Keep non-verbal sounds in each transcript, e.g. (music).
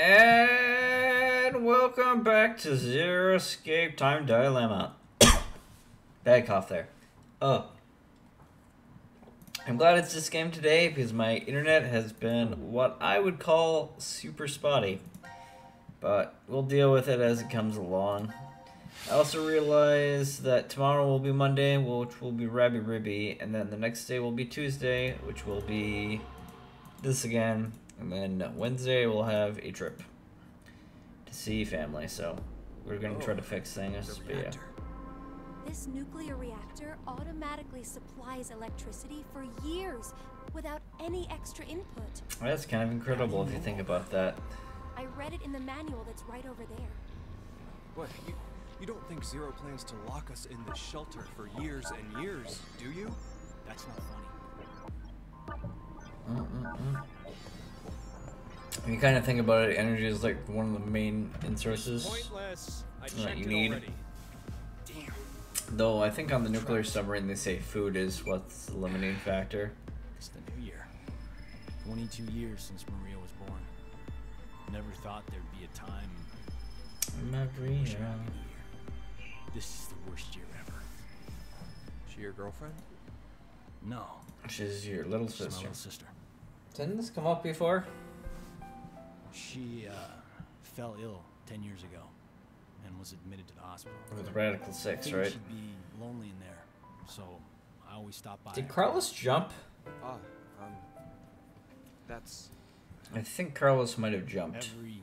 And welcome back to Zero Escape Time Dilemma. (coughs) Bad cough there. Oh. I'm glad it's this game today because my internet has been what I would call super spotty. But we'll deal with it as it comes along. I also realize that tomorrow will be Monday, which will be Rabi-Ribi, and then the next day will be Tuesday, which will be this again, and then Wednesday we'll have a trip to see family. So we're gonna try to oh, fix things. But yeah. This nuclear reactor automatically supplies electricity for years without any extra input. That's kind of incredible if you think about that. I read it in the manual that's right over there. What? You, you don't think Zero plans to lock us in this shelter for years and years, do you? That's not funny. Mm-mm-mm. If you kind of think about it, energy is like one of the main in sources Pointless. I that you need. already. Though I think on the nuclear submarine they say food is what's the limiting factor. It's the new year. 22 years since Maria was born. Never thought there'd be a time. Maria. Wish I had a new. This is the worst year ever. She your girlfriend? No, She's your little it's my sister. little sister. Didn't this come up before? She uh, fell ill 10 years ago and was admitted to the hospital. With Radical I Six, right? she'd be lonely in there, so I always stop by. Did. Carlos jump? Ah, um, that's I think Carlos might have jumped. Every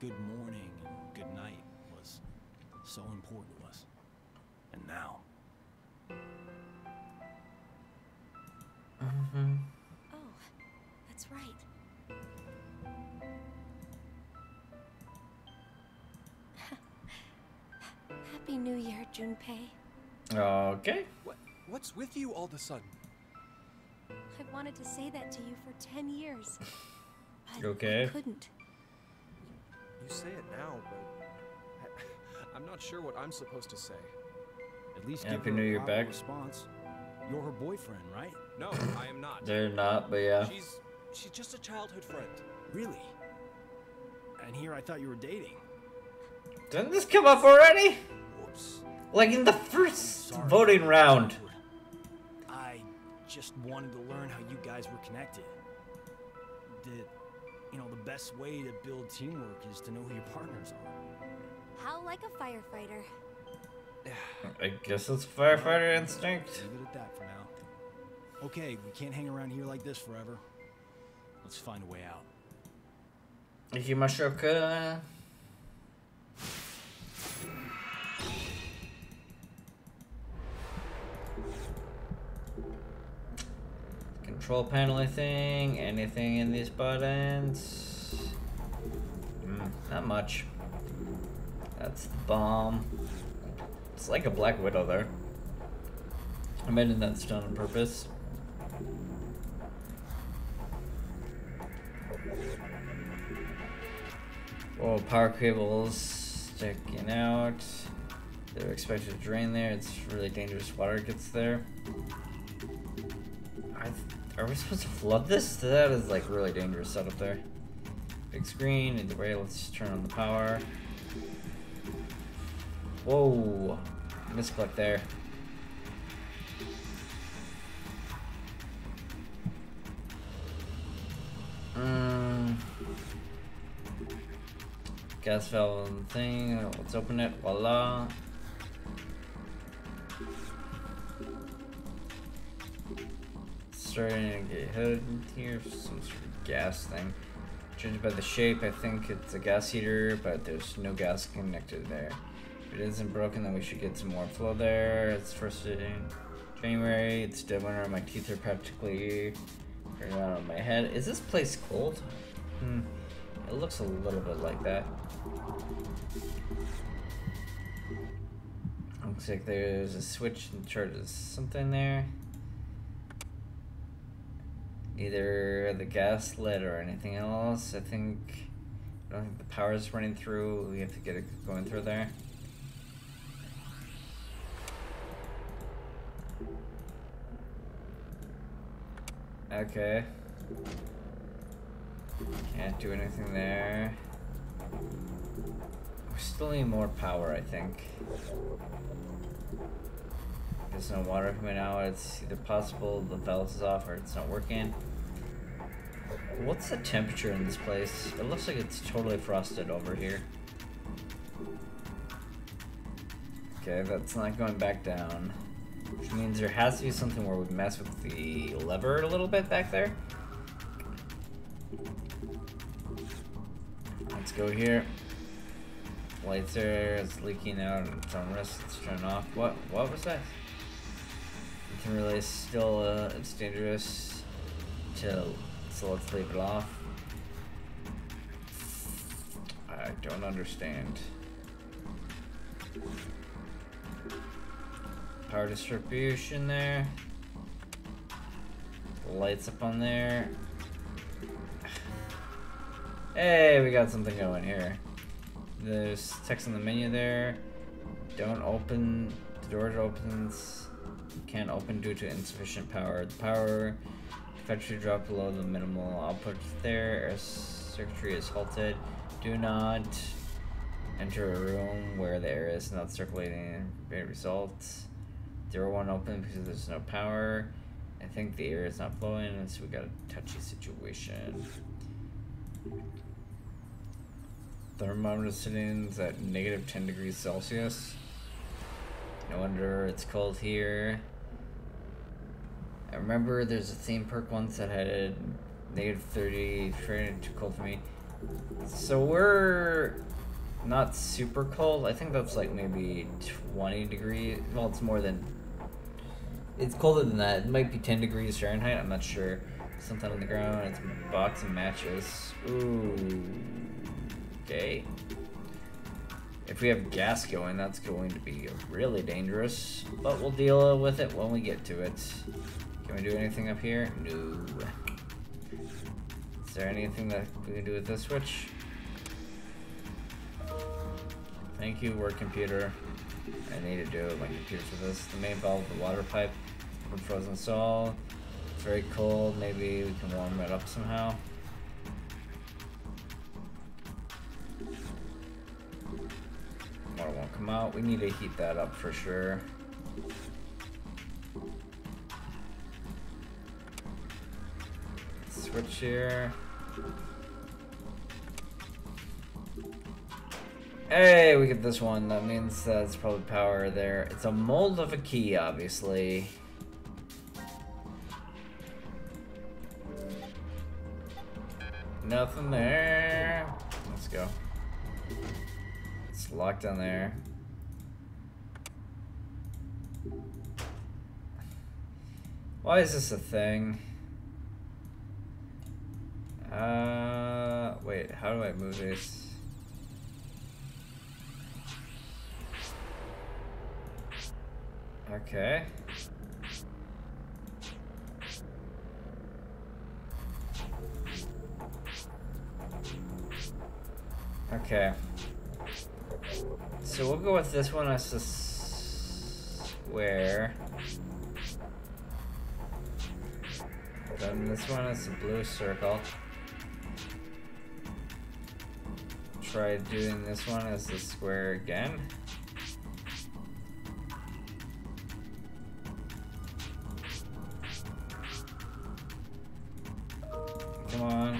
good morning and good night was so important to us. And now, hmm Happy New Year, Junpei. Okay. what? What's with you all of a sudden? I wanted to say that to you for 10 years. (laughs) But Okay. I couldn't. You say it now, but I, (laughs) I'm not sure what I'm supposed to say. at least Happy give her New a Year proper back. response. You're her boyfriend, right? No, I am not. They're not, but yeah. She's she's just a childhood friend. Really? And here I thought you were dating. Didn't this come up already? Whoops. Like in the first Sorry. voting round. I just wanted to learn how you guys were connected. That, you know, the best way to build teamwork is to know who your partners are. How like a firefighter. I guess it's firefighter instinct. Leave it at that for now. Okay, we can't hang around here like this forever. Let's find a way out. Ikimashoka. Control panel thing, anything in these buttons? Mm, not much. That's the bomb. It's like a Black Widow there. I'm imagine that's done on purpose. Oh, power cables sticking out. They're expected to drain there. It's really dangerous. Water gets there. Are we supposed to flood this? That is like really dangerous setup there. Big screen. Either way, let's turn on the power. Whoa! Misclick there. Mm. Gas valve thing. Let's open it. Voila. Starting to get hidden here. Some sort of gas thing. Judged by the shape, I think it's a gas heater, but there's no gas connected there. If it isn't broken, then we should get some more flow there. It's first January. It's dead winter. My teeth are practically turning out on my head. Is this place cold? Hmm. It looks a little bit like that. Looks like there's a switch and charges something there. Either the gas lit or anything else. I think. I don't think the power's running through. We have to get it going through there. Okay. Can't do anything there. We still need more power, I think. There's no water coming out. It's either possible the valve is off or it's not working. What's the temperature in this place? It looks like it's totally frosted over here. Okay, that's not going back down. Which means there has to be something where we mess with the lever a little bit back there. Let's go here. Lights are leaking out and it's on rest. Let's turn off. What what was that? Can still uh, it's dangerous to so let's leave it off. I don't understand. Power distribution there. Lights up on there. Hey, we got something going here. There's text in the menu there. Don't open. The door opens. Can't open due to insufficient power. The power factory drop below the minimal output there. Air circuitry is halted. Do not enter a room where the air is not circulating. Great results. Zero one open because there's no power. I think the air is not flowing, so we got a touchy situation. Thermometer sitting at negative 10 degrees Celsius. No wonder it's cold here. I remember there's a theme perk once that had a negative 30 Fahrenheit, too cold for me. So we're not super cold. I think that's like maybe 20 degrees. Well, it's more than. It's colder than that. It might be 10 degrees Fahrenheit. I'm not sure. Something on the ground. It's box boxing matches. Ooh. Okay. If we have gas going, that's going to be really dangerous. But we'll deal with it when we get to it. Can we do anything up here? No. Is there anything that we can do with this switch? Thank you, word computer. I need to do my computer for this. The main valve, the water pipe, from frozen sol. It's very cold. Maybe we can warm it up somehow. Water won't come out. We need to heat that up for sure. Hey, we get this one. That means that's probably power there. It's a mold of a key, obviously. Nothing there. Let's go. It's locked down there. Why is this a thing? Uh, wait, how do I move this? Okay. Okay. So we'll go with this one as a square. Then this one is a blue circle. Try doing this one as the square again. Come on.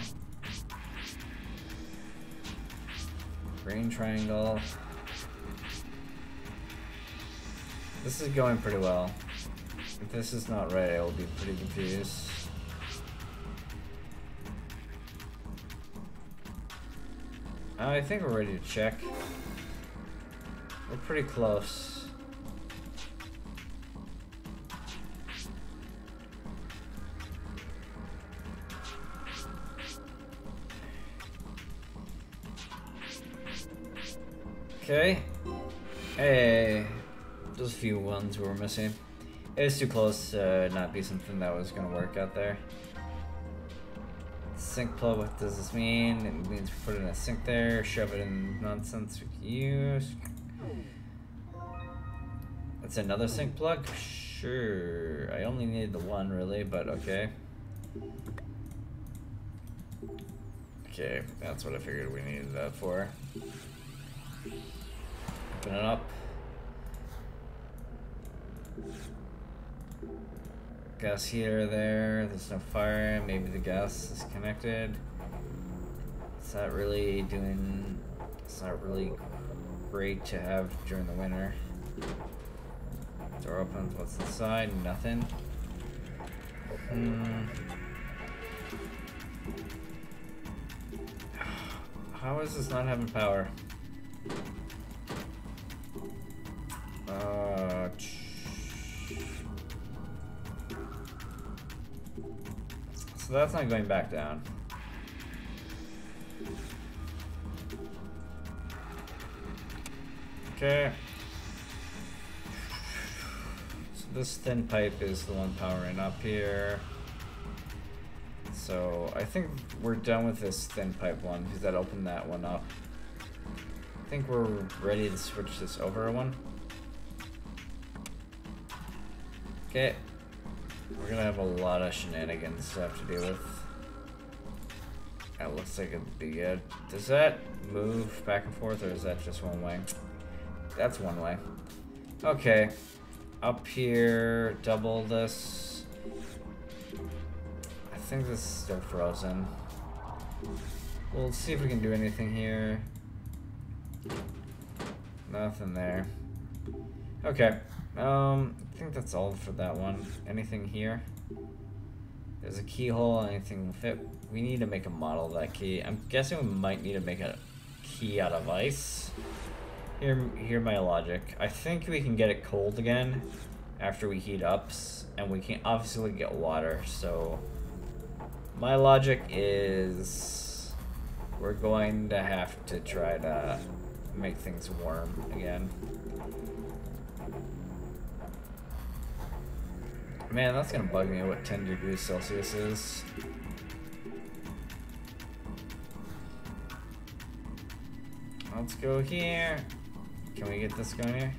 Green triangle. This is going pretty well. If this is not right, I will be pretty confused. Uh, I think we're ready to check. We're pretty close. Okay. Hey, those few ones we were missing. It was too close to uh, not be something that was gonna work out there. Sink plug, what does this mean? It means put it in a sink there, shove it in nonsense use. That's another sink plug? Sure. I only need the one really, but okay. Okay, that's what I figured we needed that for. Open it up. Gas heater there. There's no fire. Maybe the gas is connected. It's not really doing. It's not really great to have during the winter. Door opens. What's inside? Nothing. Hmm. (sighs) How is this not having power? Uh. So that's not going back down. Okay. So this thin pipe is the one powering up here. So I think we're done with this thin pipe one because that opened that one up. I think we're ready to switch this over one. Okay. We're gonna have a lot of shenanigans to have to deal with. That looks like be good. Does that move back and forth or is that just one way? That's one way. Okay. Up here, double this. I think this is still frozen. We'll see if we can do anything here. Nothing there. Okay. Um, I think that's all for that one. Anything here? There's a keyhole, anything fit. We need to make a model of that key. I'm guessing we might need to make a key out of ice. Hear, hear my logic. I think we can get it cold again after we heat up, and we can obviously get water, so... My logic is... We're going to have to try to make things warm again. Man, that's gonna bug me what 10 degrees Celsius is. Let's go here. Can we get this going here?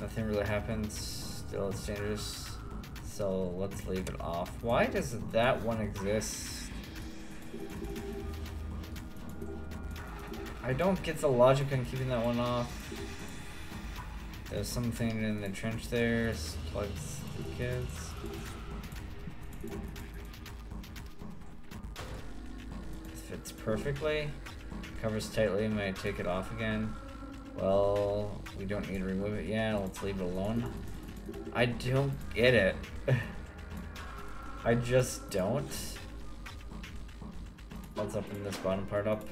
Nothing really happens. Still, it's dangerous. So let's leave it off. Why does that one exist? I don't get the logic on keeping that one off. There's something in the trench there. Plugs kids. Fits perfectly. Covers tightly. Might take it off again. Well, we don't need to remove it yet. Let's leave it alone. I don't get it. (laughs) I just don't. Let's open this bottom part up.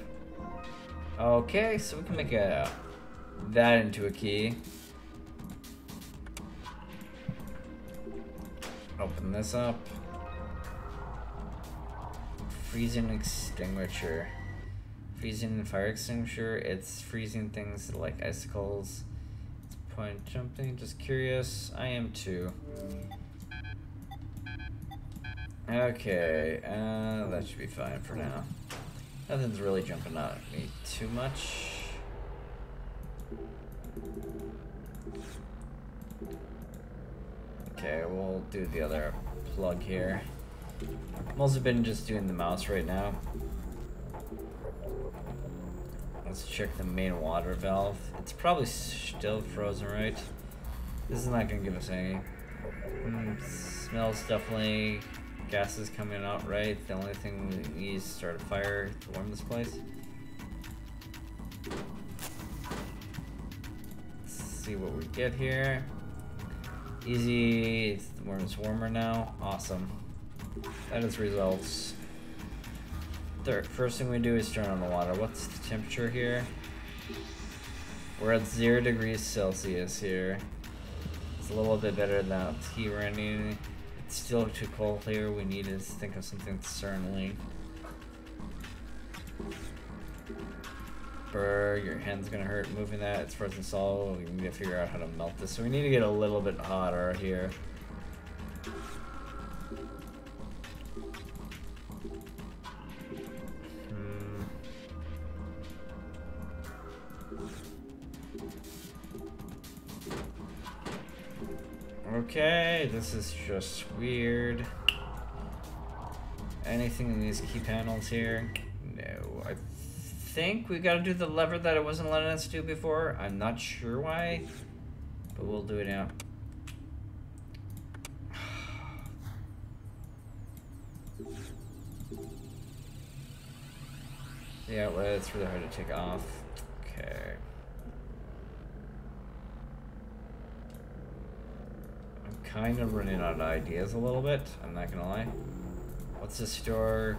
Okay, so we can make a that into a key. Open this up. Freezing extinguisher. Freezing fire extinguisher. It's freezing things like icicles. It's point jumping. Just curious. I am too. Okay, uh, that should be fine for now. Nothing's really jumping out at me too much. Okay, we'll do the other plug here. I've also been just doing the mouse right now. Let's check the main water valve. It's probably still frozen, right? This is not gonna give us any. Mm, smells definitely gas is coming out right. The only thing we need is start a fire to warm this place. Let's see what we get here. Easy, it's, it's warmer now. Awesome. That is results. Third, first thing we do is turn on the water. What's the temperature here? We're at zero degrees Celsius here. It's a little bit better than tea running. It's still too cold here. We need to think of something certainly. Your hand's gonna hurt moving that. It's frozen solid. We need to figure out how to melt this. So we need to get a little bit hotter here. Hmm. Okay, this is just weird. Anything in these key panels here? Think we gotta do the lever that it wasn't letting us do before. I'm not sure why, but we'll do it now. (sighs) The outlet, it's really hard to take off. Okay. I'm kind of running out of ideas a little bit, I'm not gonna lie. What's this door?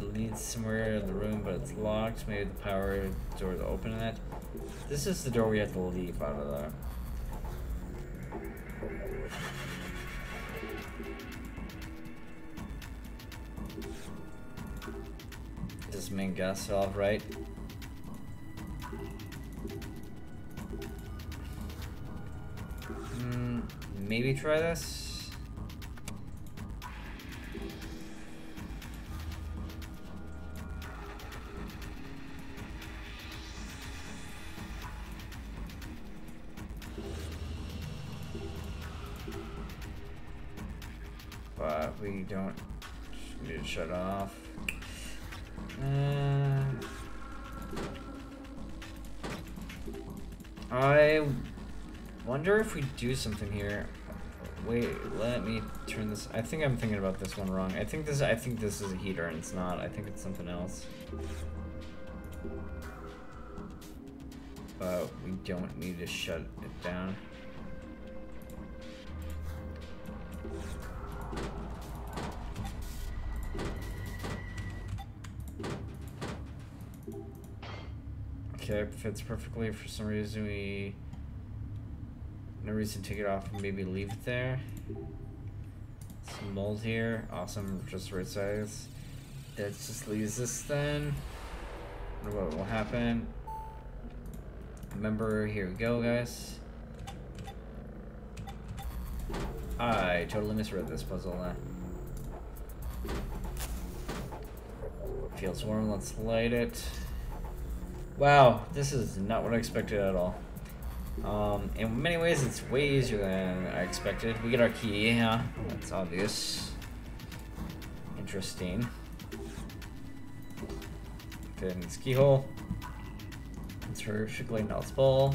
Leads somewhere in the room, but it's locked. Maybe the power door to open it. This is the door we have to leave out of there. This main gas valve, right? Hmm, maybe try this. Don't need to shut off. Uh, I wonder if we do something here. Wait, let me turn this. I think I'm thinking about this one wrong. I think this. I think this is a heater, and it's not. I think it's something else. But we don't need to shut it down. It fits perfectly. For some reason, we no reason to take it off and maybe leave it there. Some mold here, awesome, just right size. That just leaves this then. What will happen. Remember, here we go, guys. I totally misread this puzzle. Feels warm, let's light it. Wow, this is not what I expected at all. Um, in many ways, it's way easier than I expected. We get our key, yeah, that's obvious. Interesting. In this keyhole. It's perfectly nuts ball.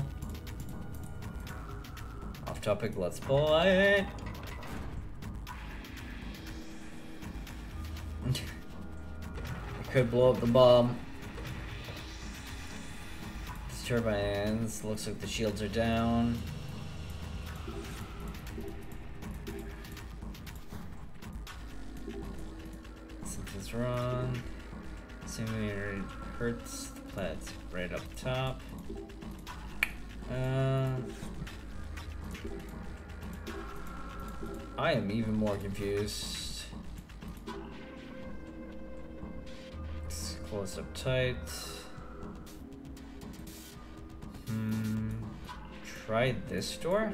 Off topic, let's play. (laughs) I could blow up the bomb. Turbines. Looks like the shields are down. Something's wrong. Simulator hurts. The plat's right up top. Uh, I am even more confused. It's close up tight. Hmm. Try this door?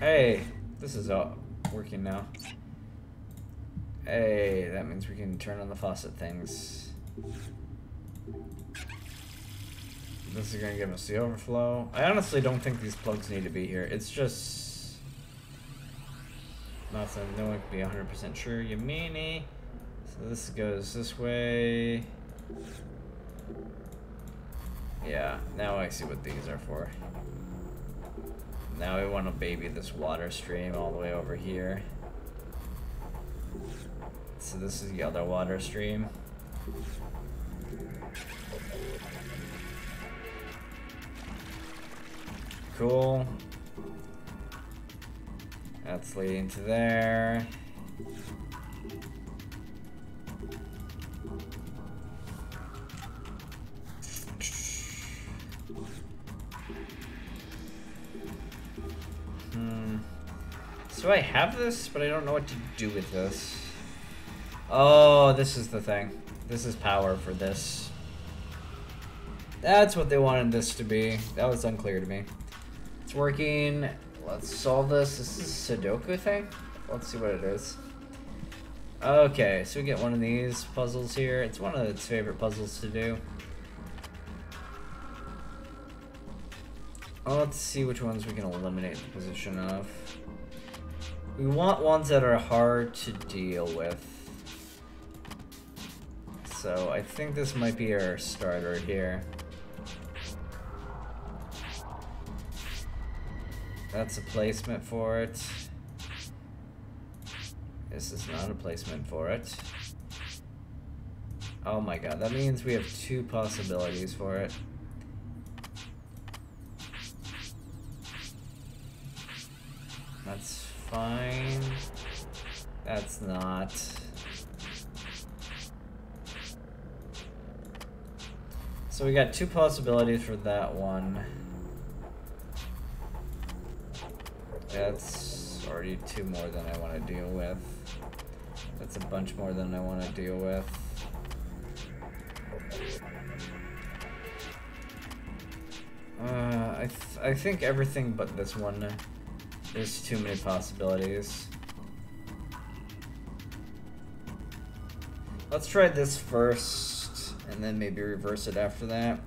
Hey, this is uh, working now. Hey, that means we can turn on the faucet things. This is gonna give us the overflow. I honestly don't think these plugs need to be here. It's just nothing. No one can be 100% sure. You meanie. So this goes this way. Yeah, now I see what these are for. Now we want to baby this water stream all the way over here. So this is the other water stream. Cool. That's leading to there. So I have this, but I don't know what to do with this. Oh, this is the thing. This is power for this. That's what they wanted this to be. That was unclear to me. It's working. Let's solve this. This is a Sudoku thing? Let's see what it is. Okay, so we get one of these puzzles here. It's one of its favorite puzzles to do. Let's see which ones we can eliminate the position of. We want ones that are hard to deal with. So I think this might be our starter here. That's a placement for it. This is not a placement for it. Oh my god, that means we have two possibilities for it. That's fine. That's not. So we got two possibilities for that one. That's already two more than I want to deal with. That's a bunch more than I want to deal with. Uh, I, th I think everything but this one. There's too many possibilities. Let's try this first, and then maybe reverse it after that.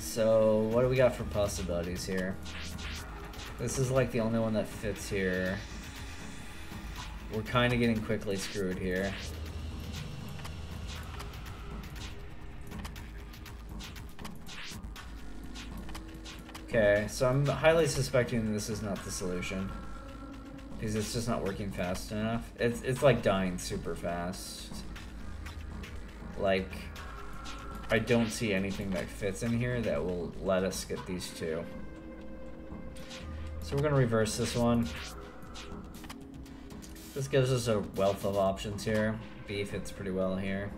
So, what do we got for possibilities here? This is like the only one that fits here. We're kind of getting quickly screwed here. Okay, so I'm highly suspecting this is not the solution. Because it's just not working fast enough. It's, it's like dying super fast. Like, I don't see anything that fits in here that will let us get these two. So we're to reverse this one. This gives us a wealth of options here. B fits pretty well here.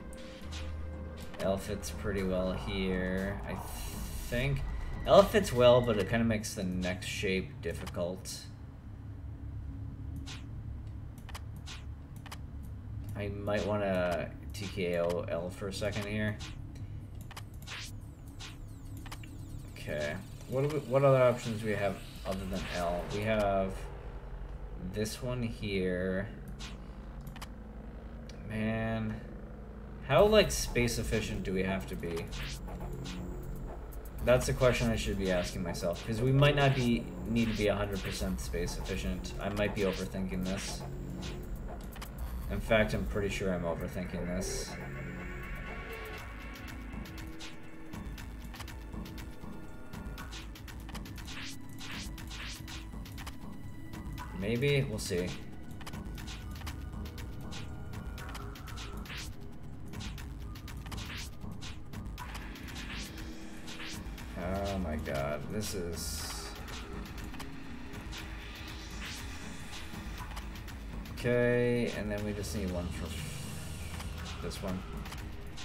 L fits pretty well here, I think. L fits well, but it kind of makes the next shape difficult. I might want to TKO L for a second here. Okay. What we, what other options do we have other than L? We have this one here. Man. How, like, space efficient do we have to be? That's a question I should be asking myself, because we might not be need to be 100% space efficient. I might be overthinking this. In fact, I'm pretty sure I'm overthinking this. Maybe, we'll see. My god, this is... Okay, and then we just need one for this one.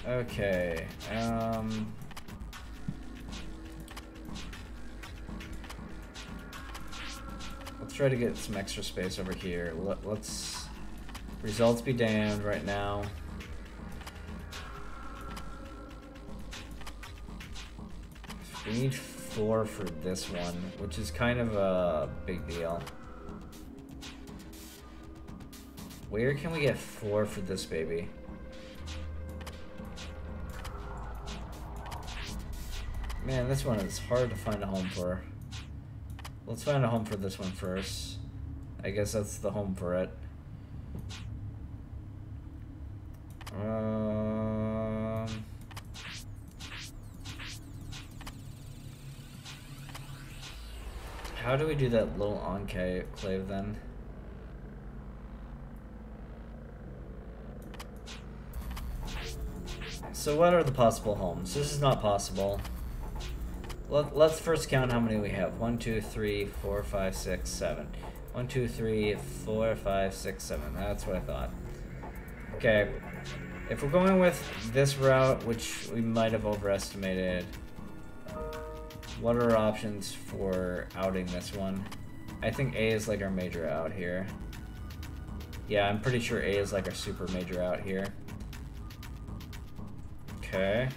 Okay, um... Let's try to get some extra space over here. Let, let's... Results be damned right now. We need four for this one, which is kind of a big deal. Where can we get four for this baby? Man, this one is hard to find a home for. Let's find a home for this one first. I guess that's the home for it. Do that little enclave then? So what are the possible homes? This is not possible. Let, let's first count how many we have. One, two, three, four, five, six, seven. One, two, three, four, five, six, seven. That's what I thought. Okay. If we're going with this route, which we might have overestimated, what are our options for outing this one? I think A is like our major out here. Yeah, I'm pretty sure A is like our super major out here. Okay.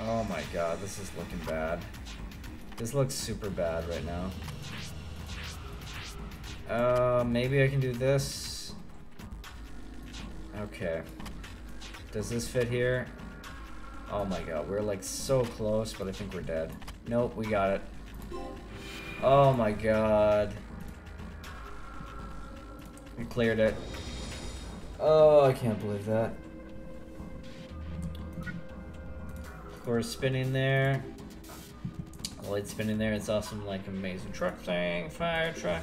Oh my god, this is looking bad. This looks super bad right now. Uh, maybe I can do this. Okay. Does this fit here? Oh my god, we're like so close, but I think we're dead. Nope, we got it. Oh my god. We cleared it. Oh, I can't believe that. We're spinning there. Light spinning there. It's awesome, like amazing truck thing, fire truck.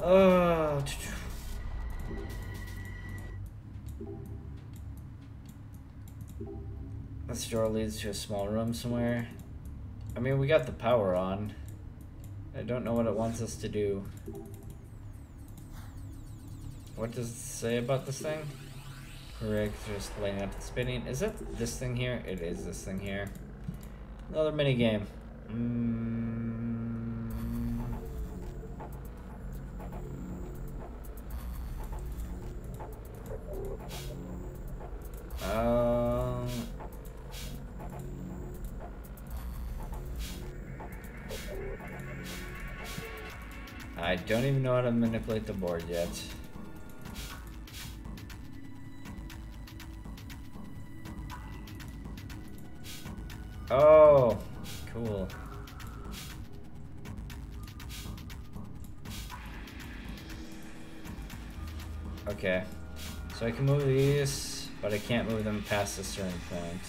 Oh. This door leads to a small room somewhere. I mean, we got the power on. I don't know what it wants us to do. What does it say about this thing? Correct, just laying out the spinning. Is it this thing here? It is this thing here. Another mini game. Mm. I don't even know how to manipulate the board yet. Oh, cool. Okay. So I can move these, but I can't move them past a certain point.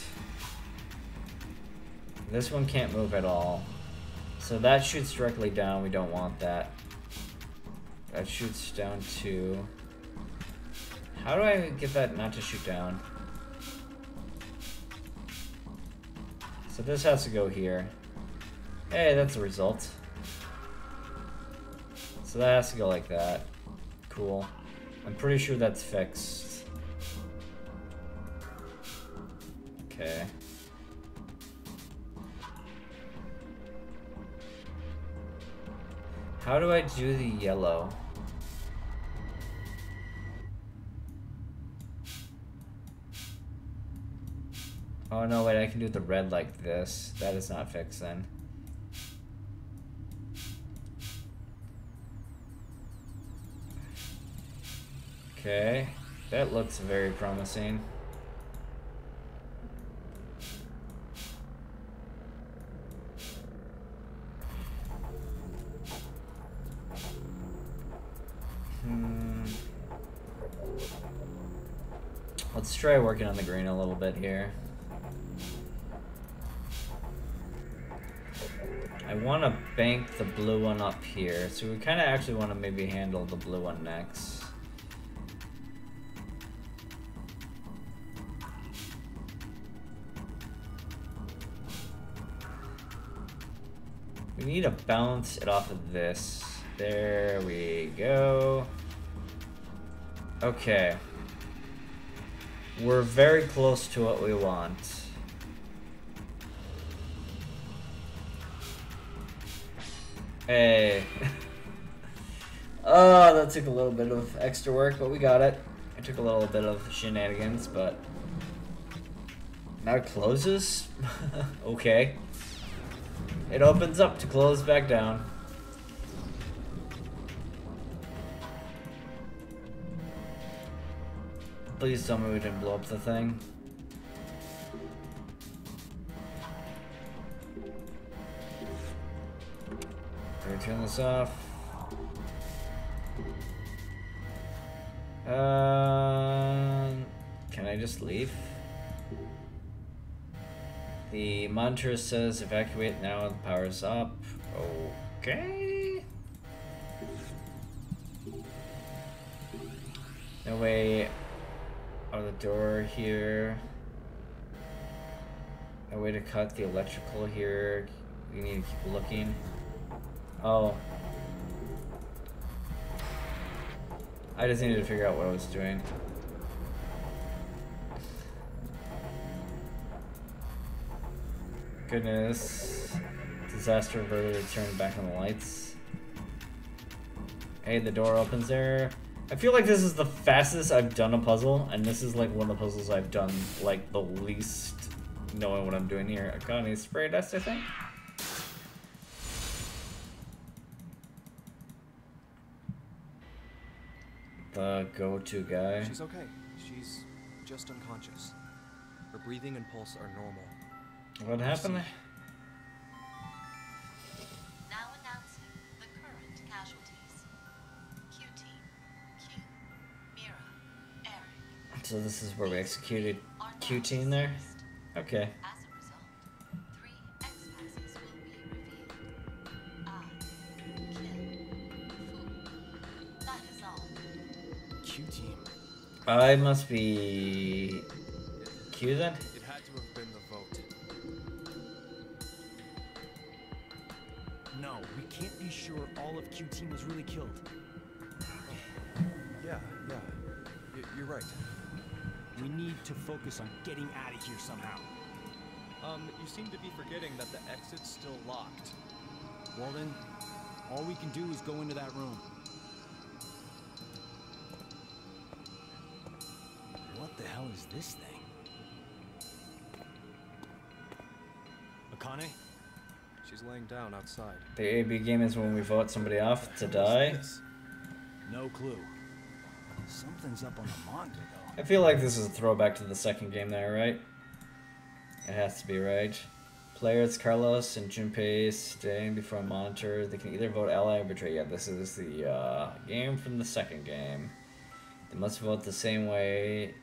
This one can't move at all. So that shoots directly down. We don't want that. That shoots down to... How do I get that not to shoot down? So this has to go here. Hey, that's the result. So that has to go like that. Cool. I'm pretty sure that's fixed. Okay. How do I do the yellow? Oh no, wait, I can do the red like this. That is not fixed then. Okay, that looks very promising. Hmm. Let's try working on the green a little bit here. I want to bank the blue one up here, so we kind of actually want to maybe handle the blue one next. We need to bounce it off of this. There we go. Okay. We're very close to what we want. Hey. (laughs) oh, that took a little bit of extra work, but we got it. It took a little bit of shenanigans, but... Now it closes? (laughs) okay. It opens up to close back down. Please tell me we didn't blow up the thing. This off? Um, can I just leave? The monitor says evacuate now, the power's up. Okay. No way out of the door here. No way to cut the electrical here. We need to keep looking. Oh. I just needed to figure out what I was doing. Goodness. Disaster averted, turn back on the lights. Hey, the door opens there. I feel like this is the fastest I've done a puzzle, and this is like one of the puzzles I've done like the least knowing what I'm doing here. I got any spray dust, I think? The go-to guy. She's okay. She's just unconscious. Her breathing and pulse are normal. What happened? Now announcing the current casualties. Q team, Q, Mira, Eric. So this is where we executed are now Q team there. deceased. Okay. I must be Q then. It had to have been the vote. No, we can't be sure all of Q team was really killed. Yeah, yeah. Y- you're right. We need to focus on getting out of here somehow. Um, you seem to be forgetting that the exit's still locked. Well then, all we can do is go into that room. Hell is this thing? Akane? She's laying down outside. The AB game is when we vote somebody off to die. this? No clue. Something's up on the monitor though. I feel like this is a throwback to the second game there, right? It has to be, right? Players Carlos and Junpei staying before a monitor. They can either vote ally or betray. Yeah, this is the uh, game from the second game. They must vote the same way.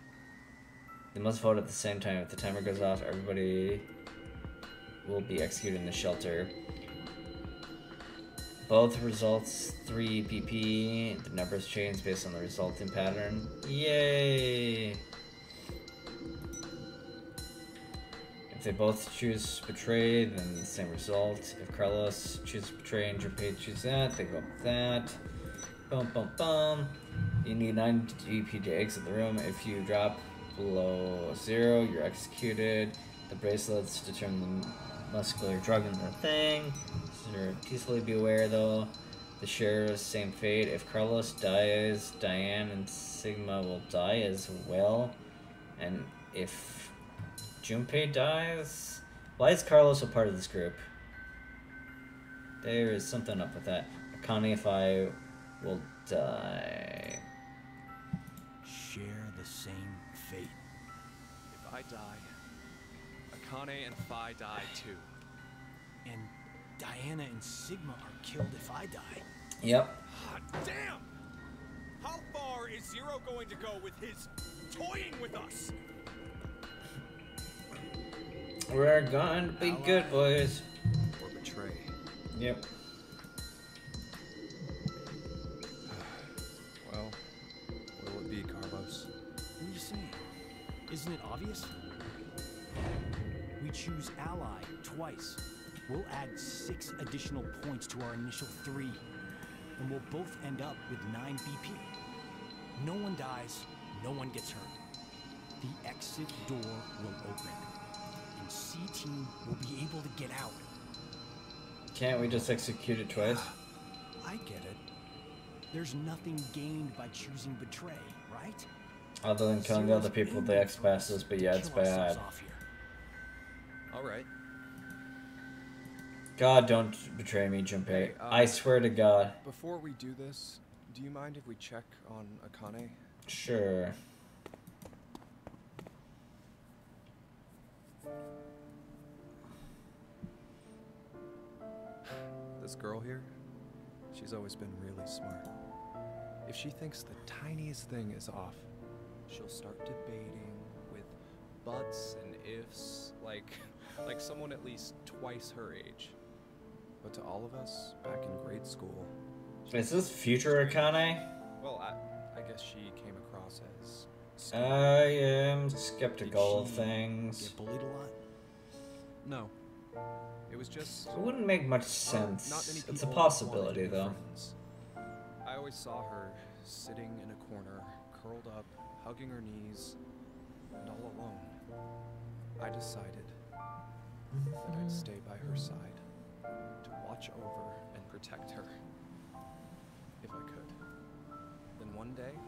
They must vote at the same time. If the timer goes off, everybody will be executed in the shelter. Both results 3 BP. The numbers change based on the resulting pattern. Yay! If they both choose betray, then the same result. If Carlos chooses betray and Junpei chooses that, they go with that. Boom, boom, boom. You need 9 BP to exit the room. If you drop below zero, you're executed. The bracelets determine the muscular drug in the thing. So peacefully be aware though. The sheriff's same fate. If Carlos dies, Diana and Sigma will die as well. And if Junpei dies, why is Carlos a part of this group? There is something up with that. Connie, if I will die. I die, Akane and Phi die too. And Diana and Sigma are killed if I die. Yep. Hot damn! How far is Zero going to go with his toying with us? We're going to be good, boys. Or betray? Yep. Isn't it obvious? We choose ally twice. We'll add six additional points to our initial three. And we'll both end up with 9 BP. No one dies, no one gets hurt. The exit door will open. And C Team will be able to get out. Can't we just execute it twice? I get it. There's nothing gained by choosing betray, right? Other than killing the other people with the X passes, but yeah, it's bad. All right. God, don't betray me, Junpei. Hey, uh, I swear to God. Before we do this, do you mind if we check on Akane? Sure. This girl here, she's always been really smart. If she thinks the tiniest thing is off, she'll start debating with buts and ifs, like (laughs) like someone at least twice her age. But to all of us back in grade school, Is this future Akane? well, I, I guess she came across as. I am skeptical of things. Get bullied a lot? No, it was just. It wouldn't make much sense. It's a possibility, though. I always saw her sitting in a corner, curled up, hugging her knees, and all alone. I decided that I'd stay by her side to watch over and protect her, if I could. Then one day,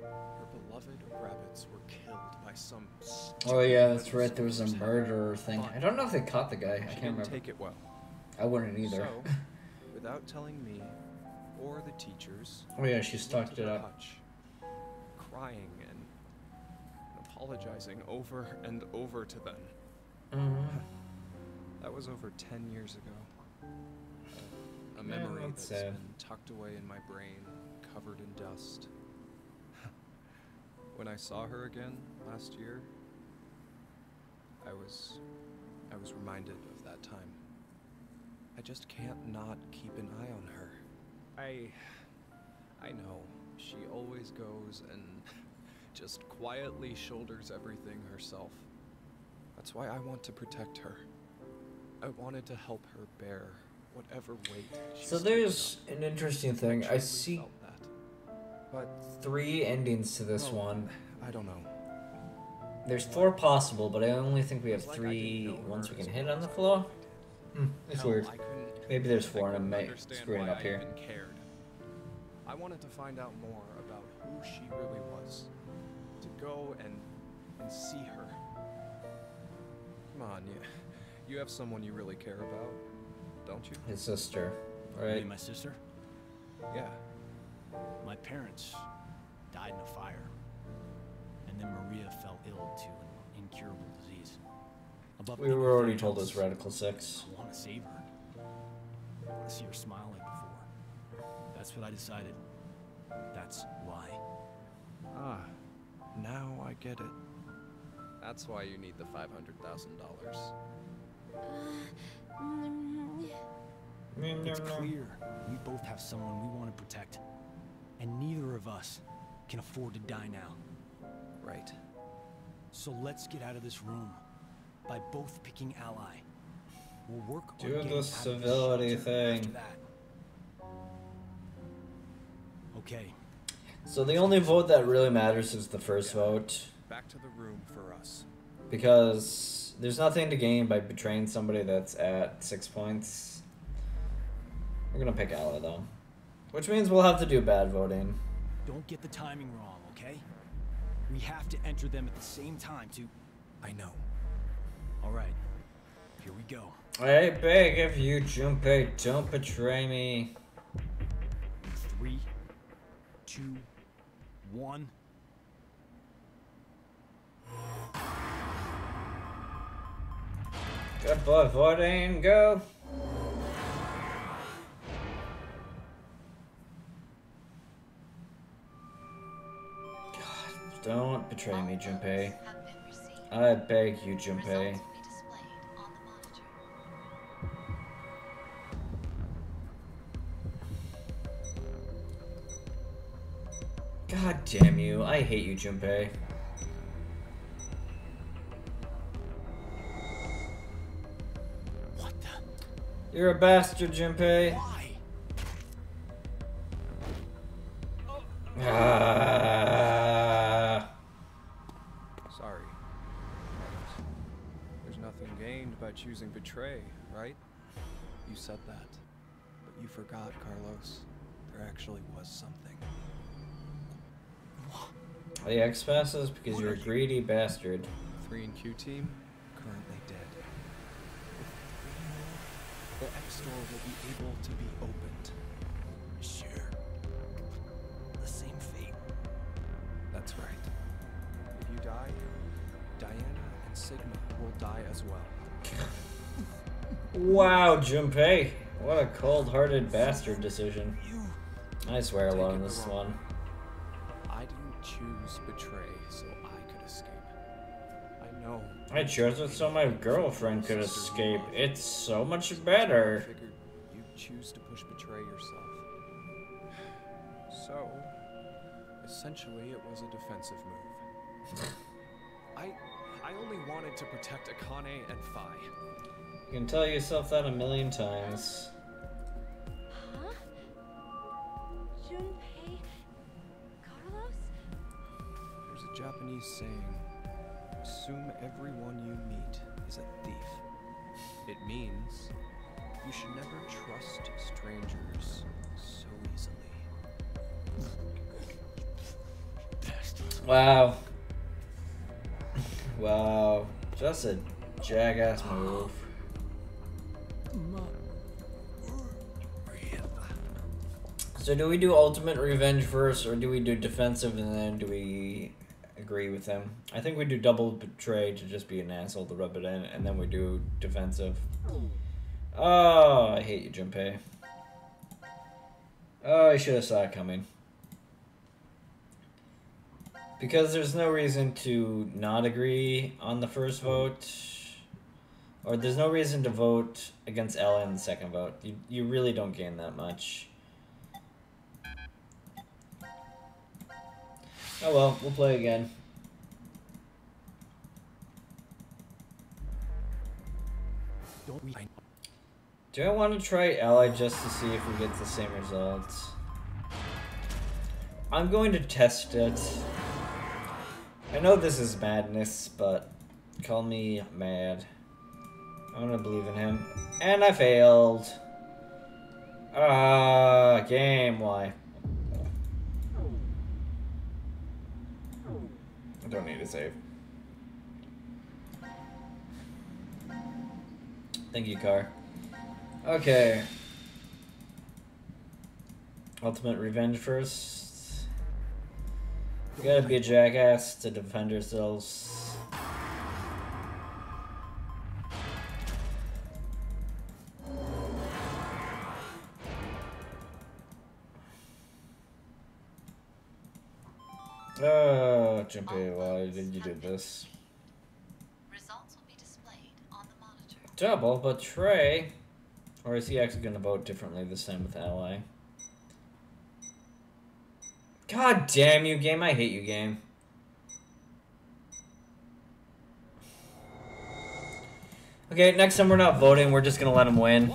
her beloved rabbits were killed by some. Oh yeah, that's right. There was a murderer thing. I don't know if they caught the guy. I can't remember. take it well. I wouldn't either. So, (laughs) without telling me or the teachers, Oh yeah, she to it up. hutch, crying and, apologizing over and over to them. Mhm. That was over 10 years ago. A Yeah, memory that's that's sad. been tucked away in my brain, covered in dust. (laughs) when I saw her again last year, I was I was reminded of that time. I just can't not keep an eye on her. I I know she always goes and (laughs) just quietly shoulders everything herself. That's why I want to protect her. I wanted to help her bear whatever weight. she's So there's an interesting thing. I see that. But three endings to this well, one. I don't know. There's four possible, but I only think we have like three her ones we can hit on the floor. thought I did. Hmm, it's Hell, weird. Maybe there's four and I'm couldn't ma- understand screwing up here. I wanted to find out more about who she really was. To go and and see her. Come on, you, you have someone you really care about, don't you? His sister, You right? mean my sister? Yeah. My parents died in a fire. And then Maria fell ill to an incurable disease. Above We were already told else, this Radical Six. I want to save her. I want to see her smile like before. That's what I decided. That's why. Ah, now I get it. That's why you need the five hundred thousand dollars. Mm, It's clear we both have someone we want to protect. And neither of us can afford to die now. Right. So let's get out of this room by both picking ally. We'll work Do on the getting out of this civility thing. Okay, So the only vote that really matters is the first vote. Back to the room for us. Because there's nothing to gain by betraying somebody that's at six points. We're gonna pick ally though. Which means we'll have to do bad voting. don't get the timing wrong, okay? We have to enter them at the same time to. I know. All right, here we go. I beg of you, Junpei, don't betray me. Three, two, one. Good boy, voting, go. God, don't betray me, Junpei. I beg you, Junpei. Hate you, Junpei. What the? You're a bastard, Junpei. Why? Ah. Sorry. There's nothing gained by choosing betray, right? You said that. But you forgot, Carlos. There actually was something. The X passes because you're a greedy bastard. 3 and Q team, currently dead. The X door will be able to be opened. Sure. The same fate. That's right. If you die, Diana and Sigma will die as well. (laughs) Wow, Junpei. What a cold-hearted bastard decision. I swear Take alone it this wrong one. I chose it so my girlfriend could escape. It's so much better. figured you'd choose to push betray yourself. So, essentially, it was a defensive move. (laughs) I, I only wanted to protect Akane and Phi. You can tell yourself that a million times. huh? Junpei? Carlos? There's a Japanese saying: "Assume everyone you meet is a thief." It means you should never trust strangers so easily. Wow. Wow. Just a jackass move. So do we do ultimate revenge first, or do we do defensive and then do we agree with him. I think we do double betray to just be an asshole to rub it in, and then we do defensive. Oh, I hate you, Junpei. Oh, I should have saw it coming. Because there's no reason to not agree on the first vote. Or there's no reason to vote against ally in the second vote. You, you really don't gain that much. Oh well, we'll play again. Don't? I- want to try Ally just to see if we get the same results? I'm going to test it. I know this is madness, but call me mad. I'm gonna believe in him. And I failed. Ah, game, why? I don't need to save. Thank you, Car. Okay. Ultimate revenge first. We gotta be a jackass to defend ourselves. Jumpy, why did you do this? Results will be displayed on the monitor. Double betray. Or is he actually gonna vote differently this time with ally? God damn you, game. I hate you, game. Okay, next time we're not voting, we're just gonna let him win.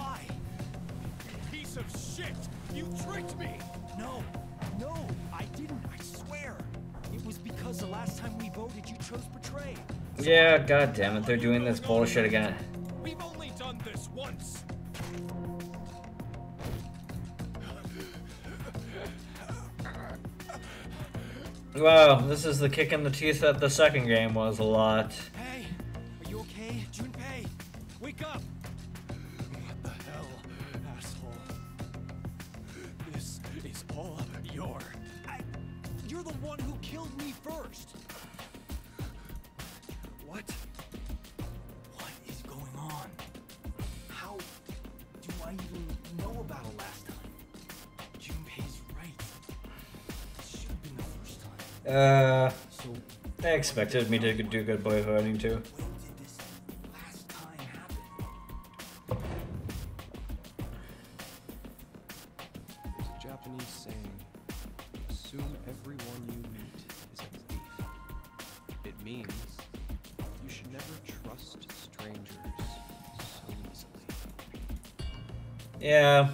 Yeah, god damn it, they're doing this bullshit again. We've only done this once. Wow, this is the kick in the teeth that the second game was a lot. Hey, are you okay? Junpei, wake up! What the hell, asshole? This is all your. I, you're the one who killed me first. Uh, they expected me to do good boy voting too. when did this last time happen? There's a Japanese saying assume everyone you meet is a thief. It means you should never trust strangers. Yeah,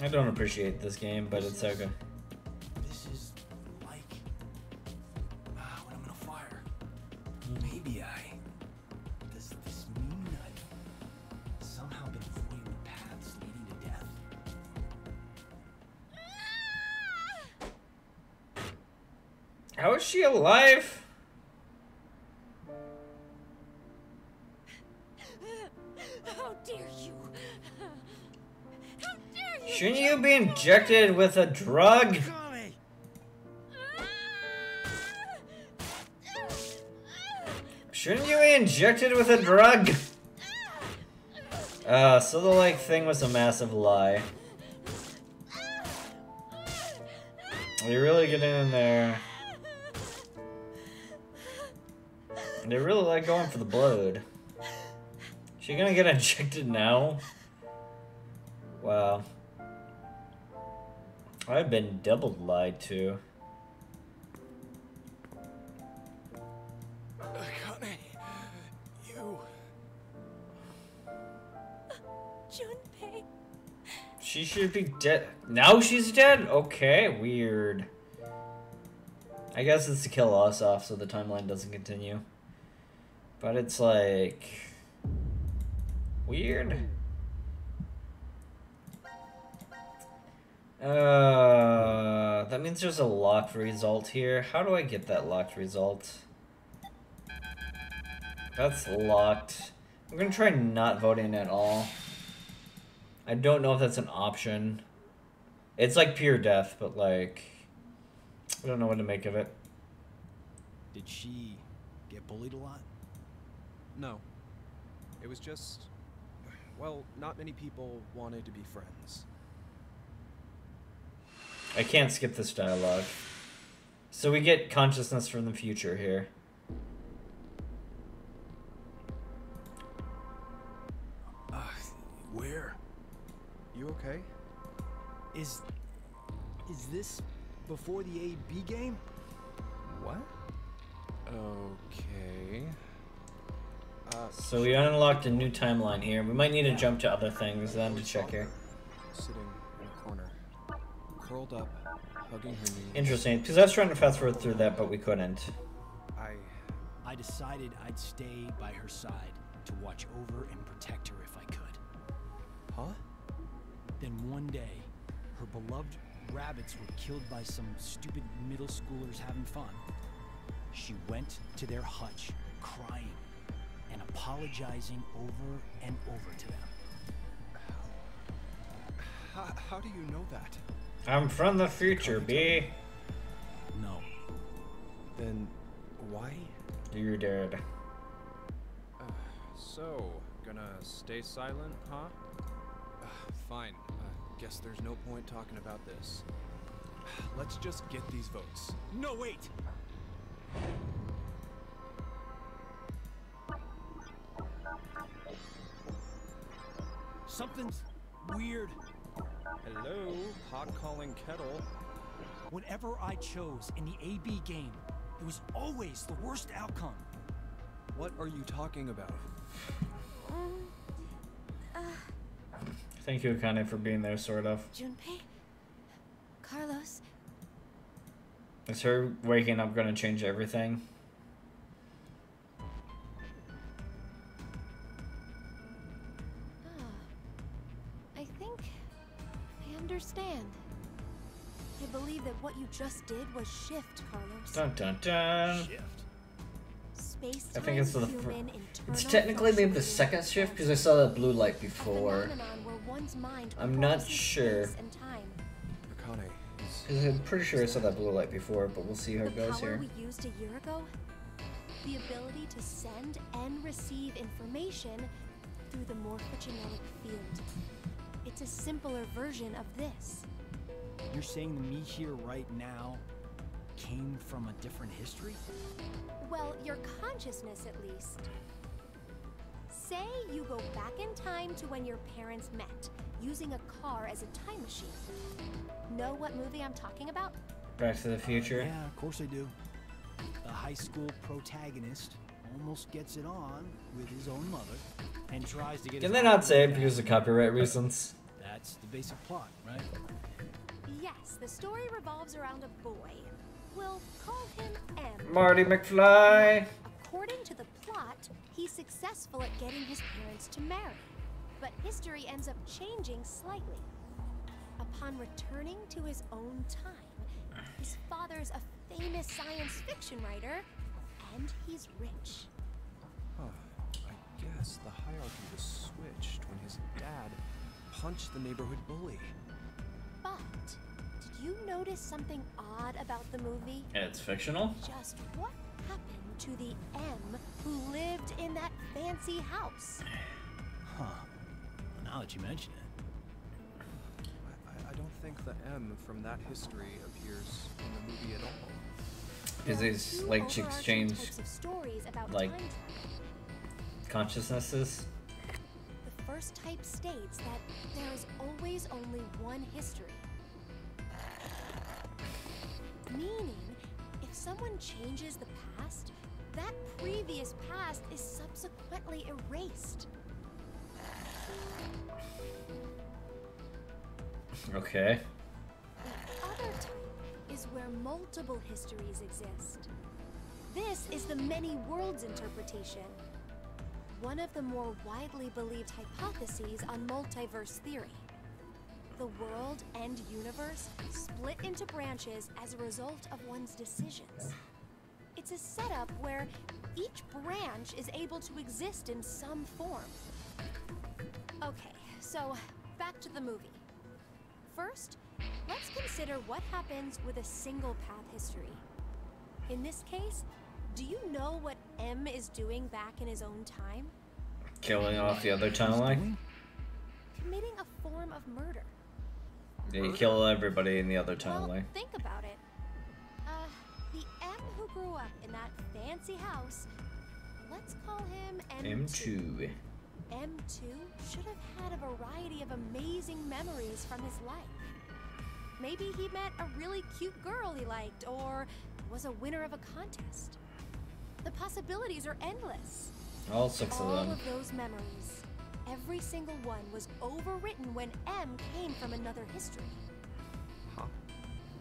I don't appreciate this game, but it's okay. Injected with a drug? Shouldn't you be injected with a drug? Uh, so the like thing was a massive lie. They really get in there. They really like going for the blood. She gonna get injected now? I've been double lied to. Kame! You. Junpei. She should be dead. Now she's dead? Okay, weird. I guess it's to kill us off so the timeline doesn't continue. But it's like. Weird. Uh, that means there's a locked result here. How do I get that locked result? That's locked. I'm gonna try not voting at all. I don't know if that's an option. It's like pure death, but like I don't know what to make of it. Did she get bullied a lot? No. It was just. Well, not many people wanted to be friends. I can't skip this dialogue. So we get consciousness from the future here. Uh, where? You okay? Is is this before the AB game? What? Okay. Uh, So we unlocked a new timeline here. We might need to jump to other things then to check here. Sitting in a corner, curled up, hugging her knees. Interesting, because I was trying to fast forward through that, but we couldn't. I. I decided I'd stay by her side to watch over and protect her if I could. Huh? Then one day, her beloved rabbits were killed by some stupid middle schoolers having fun. She went to their hutch, crying and apologizing over and over to them. How, how do you know that? I'm from the future, B. No, Then why? You're dead. Uh, so, gonna stay silent, huh? Uh, fine. Uh, guess there's no point talking about this. (sighs) Let's just get these votes. no, wait! Something's weird. Hello, pot calling kettle. Whatever I chose in the AB game, it was always the worst outcome. What are you talking about? Thank you, Akane, for being there, sort of. Junpei? Carlos? Is her waking up gonna change everything? Understand. I believe that what you just did was shift, Carlos. Dun dun dun. Shift. Space I think it's the It's technically maybe the second shift because I saw that blue light before. phenomenon where one's mind I'm not sure. space and time. Akane is. Because I'm pretty sure I saw that blue light before, but we'll see how it goes here. we used a year ago, the ability to send and receive information through the morphogenetic field. It's a simpler version of this. You're saying the me here right now came from a different history? Well, your consciousness at least. Say you go back in time to when your parents met, using a car as a time machine. Know what movie I'm talking about? Back to the future. Yeah, of course I do. The high school protagonist almost gets it on with his own mother and tries to get Can his they mom not say it because of copyright reasons? That's the basic plot, right? Yes, the story revolves around a boy. We'll call him M. Marty McFly! According to the plot, he's successful at getting his parents to marry. But history ends up changing slightly. Upon returning to his own time, his father's a famous science fiction writer, and he's rich. Huh. I guess the hierarchy was switched when his dad punched the neighborhood bully. But did you notice something odd about the movie? It's fictional? Just what happened to the M who lived in that fancy house? Huh. Now that you mention it. I, I, I don't think the M from that history appears in the movie at all. Because There these, like, to exchange, stories about like, time travel. consciousnesses. First type states that there is always only one history. Meaning, if someone changes the past, that previous past is subsequently erased. Okay. The other type is where multiple histories exist. This is the many worlds interpretation. One of the more widely believed hypotheses on multiverse theory. The world and universe split into branches as a result of one's decisions. It's a setup where each branch is able to exist in some form. Okay, so back to the movie. First, let's consider what happens with a single path history. In this case, Do you know what M is doing back in his own time? Killing off the other timeline. Committing a form of murder. Yeah, you kill everybody in the other Well, timeline. think about it. Uh, the M who grew up in that fancy house, let's call him M2. M2. M2 should have had a variety of amazing memories from his life. Maybe he met a really cute girl he liked, or was a winner of a contest. The possibilities are endless. All six of them. All of those memories, every single one was overwritten when M came from another history. Huh.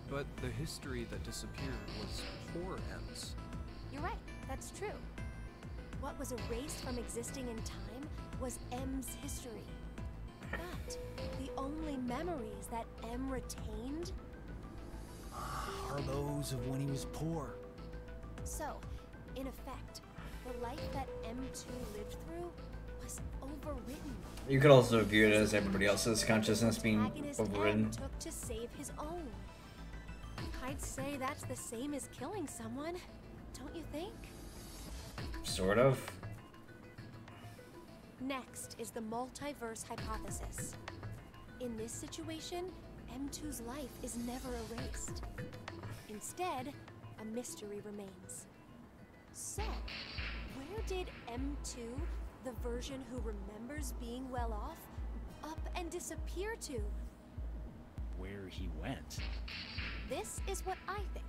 But the history that disappeared was poor M's. You're right, that's true. What was erased from existing in time was M's history. But the only memories that M retained, ah, Are those of when he was poor? so, in effect, the life that M2 lived through was overwritten. You could also view it as everybody else's consciousness being Protagonist M took to save his own. I'd say that's the same as killing someone, don't you think? Sort of. Next is the multiverse hypothesis. In this situation, M2's life is never erased. Instead, a mystery remains. So, where did M2, the version who remembers being well off, up and disappear to? Where he went? This is what I think.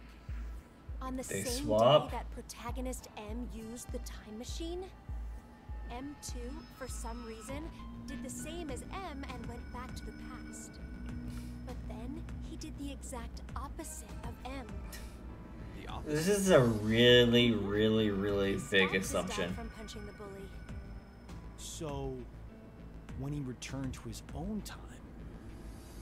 On the They same swap. day that protagonist M used the time machine, M2, for some reason, did the same as M and went back to the past. But then he did the exact opposite of M. The opposite. This is a really, really, really He big stopped his dad assumption. from punching the bully. So, when he returned to his own time,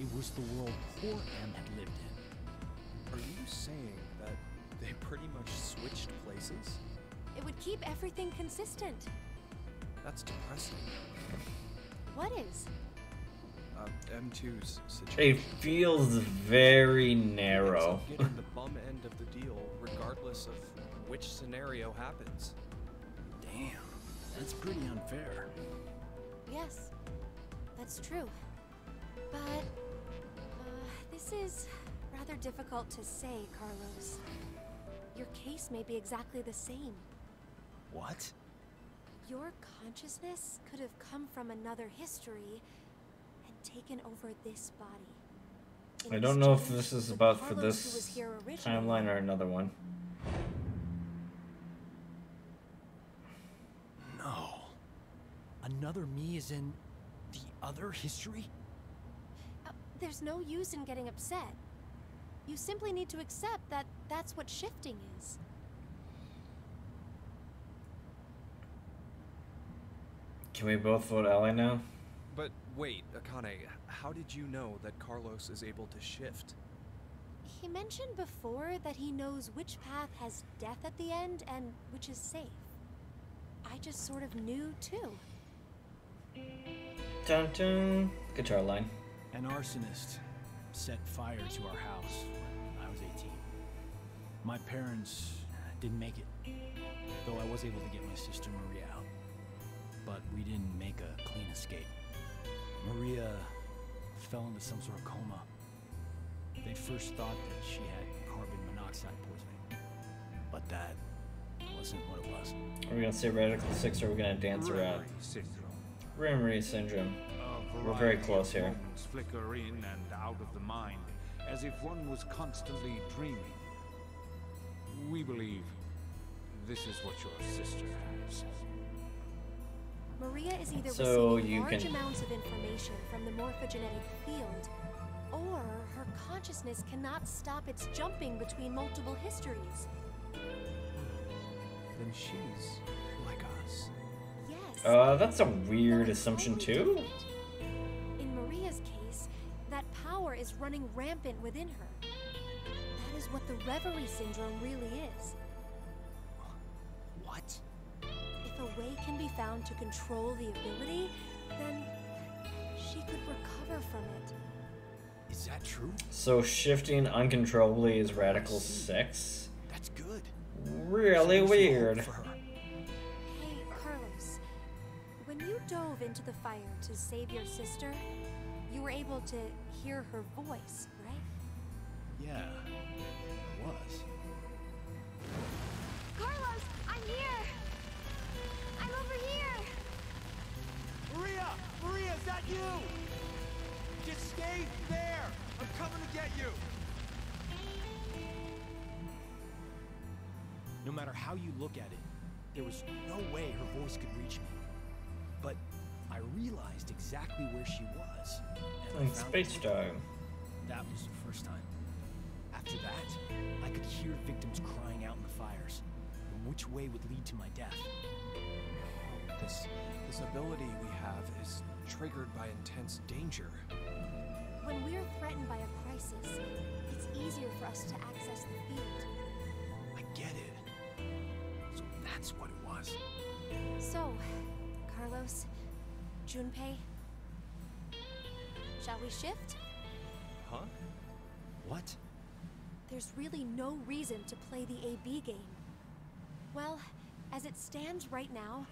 it was the world poor M had lived in. Are you saying that they pretty much switched places? It would keep everything consistent. That's depressing. What is? Uh, M2's situation. It feels very narrow. up getting the bum end of the deal, regardless of which scenario happens. Damn, that's pretty unfair. Yes, that's true. But uh, this is rather difficult to say, Carlos. Your case may be exactly the same. What? Your consciousness could have come from another history and taken over this body. In I don't know if this is about for Carlos who was this timeline or another one. No. Another me is in the other history? Uh, there's no use in getting upset. You simply need to accept that that's what shifting is. Can we both vote ally now? But wait, Akane, how did you know that Carlos is able to shift? He mentioned before that he knows which path has death at the end and which is safe. I just sort of knew too. Dun dun. Guitar line. An arsonist set fire to our house when I was 18. My parents didn't make it, though I was able to get my sister Maria out. But we didn't make a clean escape. Maria fell into some sort of coma. They first thought that she had carbon monoxide poisoning, but that wasn't what it was. Are we gonna say Radical 6 or are we gonna dance around? Reverie syndrome. Remery syndrome. We're very close here. flicker in and out of the mind, as if one was constantly dreaming. We believe this is what your sister has. Maria is either So receiving you large can- amounts of information from the morphogenetic field, or her consciousness cannot stop its jumping between multiple histories. Then she's like us. Yes. Uh, that's a weird it's assumption too. different. In Maria's case, that power is running rampant within her. That is what the reverie syndrome really is. What? If a way can be found to control the ability, then she could recover from it. Is that true? So shifting uncontrollably is Radical 6? That's good. really So there's some hope weird. Hey, Carlos. When you dove into the fire to save your sister, you were able to hear her voice, right? Yeah, I was. Maria! Maria, is that you? Just stay there! I'm coming to get you! No matter how you look at it, there was no way her voice could reach me. But I realized exactly where she was. and In found space time. That was the first time. After that, I could hear victims crying out in the fires, and which way would lead to my death. This, this ability we have is triggered by intense danger. When we're threatened by a crisis, it's easier for us to access the field. I get it. So that's what it was. So, Carlos, Junpei, shall we shift? Huh? What? There's really no reason to play the AB game. Well, as it stands right now,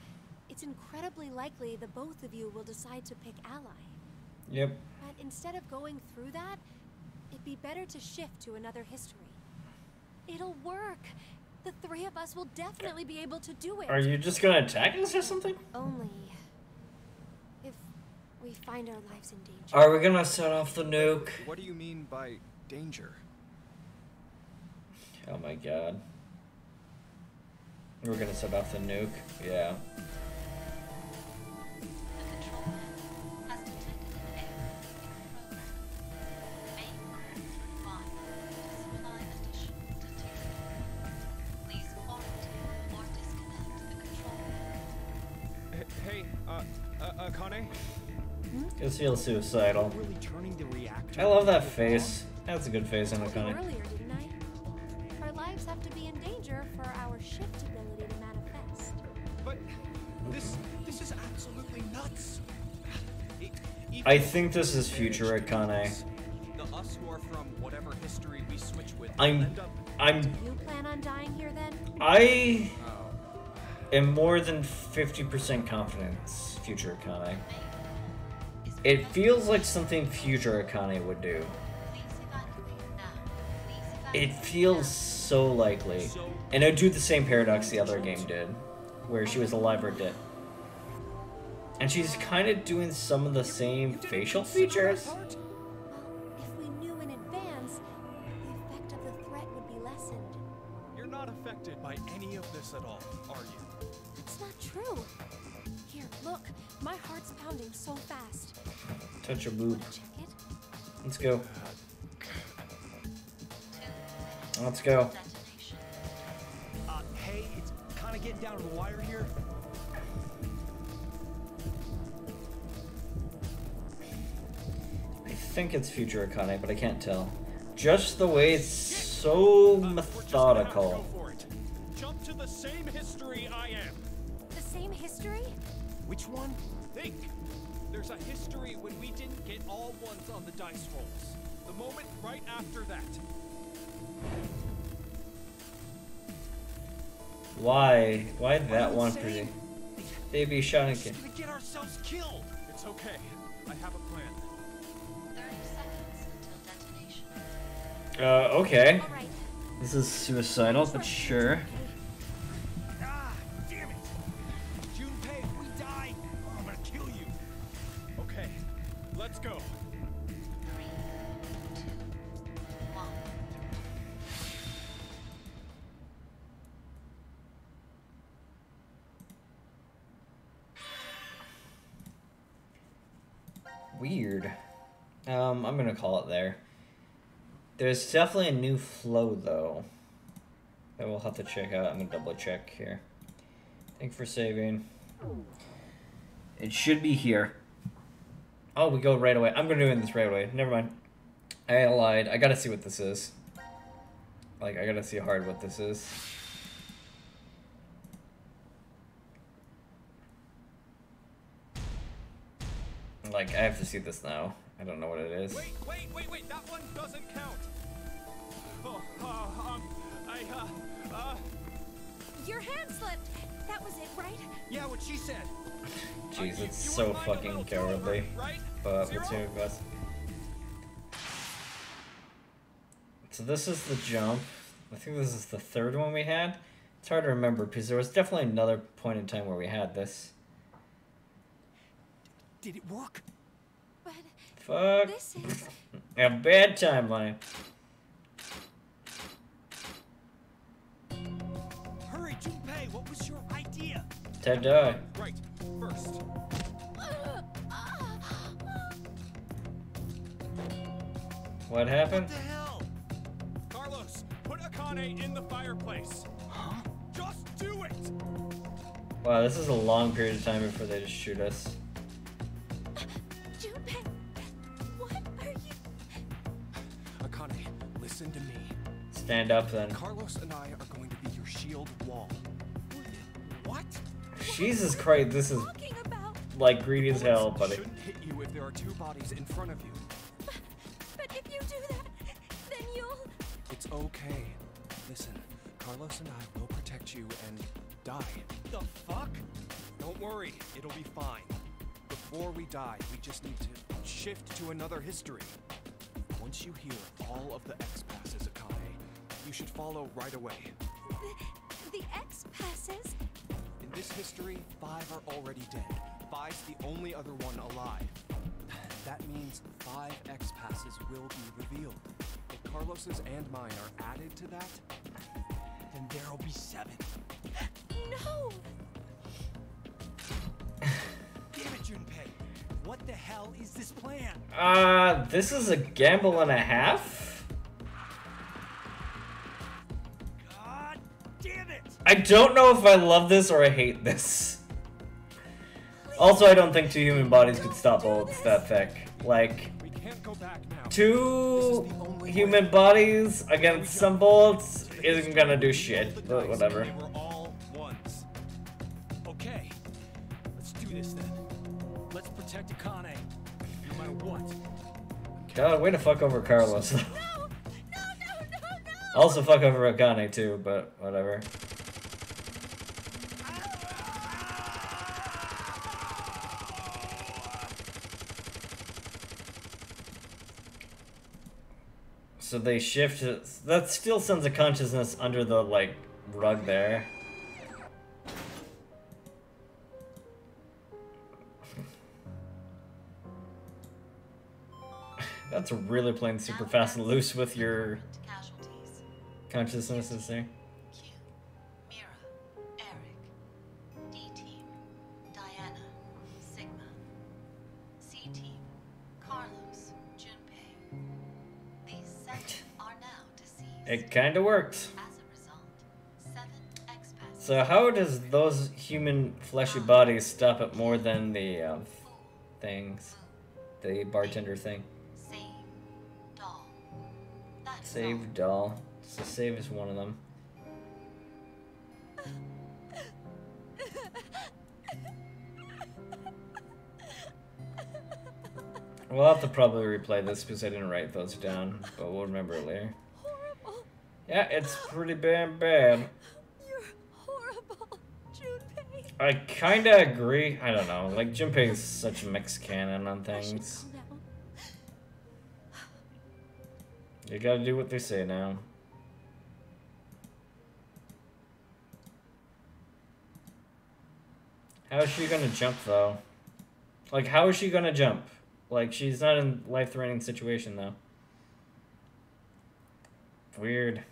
it's incredibly likely the both of you will decide to pick ally. Yep. But instead of going through that, it'd be better to shift to another history. It'll work. The three of us will definitely be able to do it. Are you just gonna attack us or something? Only if we find our lives in danger. Are we gonna set off the nuke? What do you mean by danger? Oh my god. We're gonna set off the nuke? Yeah. Feels suicidal. Really turning the reactor. I love that face. That's a good face on told the earlier, didn't I? Our lives have to be in danger for our shift ability to manifest. But this this is absolutely nuts. I think this is future Akane. The us who are from whatever history we switch with I'm- I'm You plan on dying here then? I Oh, am more than 50% confident future Akane. It feels like something future Akane would do. Please evacuate now. Please evacuate It feels so likely. And it would do the same paradox the other game did, where she was alive or dead. And she's kind of doing some of the same facial features. Well, if we knew in advance, the effect of the threat would be lessened. you're not affected by any of this at all, are you? That's not true. Here, look. My heart's pounding so fast. Touch your boob. Let's go. Let's go. Uh, hey, it's kind of getting down to the wire here. I think it's future Akane, but I can't tell. Just the way it's so methodical. Go for it. Jump to the same history I am. The same history? Which one? Think. There's a history when we didn't get all ones on the dice rolls. The moment right after that. Why? Why that one? Insane. Pretty. Baby Shanikin. Gonna get ourselves killed. It's okay. I have a plan. 30 seconds until detonation. Uh, okay. All right. This is suicidal, but sure. There's definitely a new flow though. That we'll have to check out. I'm gonna double check here. Thank for saving. It should be here. Oh, we go right away. I'm gonna do this right away. Never mind. I lied. I gotta see what this is. Like, I gotta see hard what this is. Like, I have to see this now. I don't know what it is. Wait, wait, wait, wait. That one doesn't count. Oh, uh, um, I, uh, uh, Your hand slipped. That was it, right? Yeah, what she said. Jeez, it's you so wouldn't mind a fucking cowardly. right? But Zero? let's see what. So this is the jump. I think this is the third one we had. It's hard to remember because there was definitely another point in time where we had this. Did it work? But Fuck. this is. (laughs) A bad timeline. Junpei, what was your idea? Ted die. Right. First, What happened? What the hell? Carlos, put Akane in the fireplace. Huh? Just do it. Wow, this is a long period of time before they just shoot us. Junpei, what are you? Akane, listen to me. Stand up then. Carlos and I are going to be your shield wall. What? Jesus Christ, this is like greedy as hell, buddy. Shouldn't hit you if there are two bodies in front of you. But if you do that, then you'll. It's okay. Listen, Carlos and I will protect you and die. The fuck? Don't worry, it'll be fine. Before we die, we just need to shift to another history. Once you hear all of the X passes, Akane, you should follow right away. The, the X passes. In this history, five are already dead. Five's the only other one alive. That means five X passes will be revealed. If Carlos's and mine are added to that, Then there'll be seven. No! Damn it, Junpei. What the hell is this plan? Uh, this is a gamble and a half? I don't know if I love this or I hate this. Also, I don't think two human bodies could stop bullets that thick. Like, we can't go back now. two human bodies against some bullets isn't gonna do shit, but whatever. They were all ones. Okay, let's do this then. Let's protect Akane, no matter what. God, way to fuck over Carlos. No! No, no, no, no! also fuck over Akane too, but whatever. So they shift. That still sends a consciousness under the like rug there. That's really playing super fast and loose with your Casualties. consciousnesses there. It kind of worked. Result, seven X passes. So how does those human fleshy bodies stop it more than the uh, things, the bartender thing? Save. Doll. Save doll. So save is one of them. (laughs) We'll have to probably replay this because I didn't write those down, but we'll remember it later. Yeah, it's pretty bad bad. You're horrible, Junpei. I kinda agree. I don't know. Like Junpei is such a mixed canon on things. You gotta do what they say now. How is she gonna jump though? Like how is she gonna jump? Like she's not in life threatening situation though. Weird.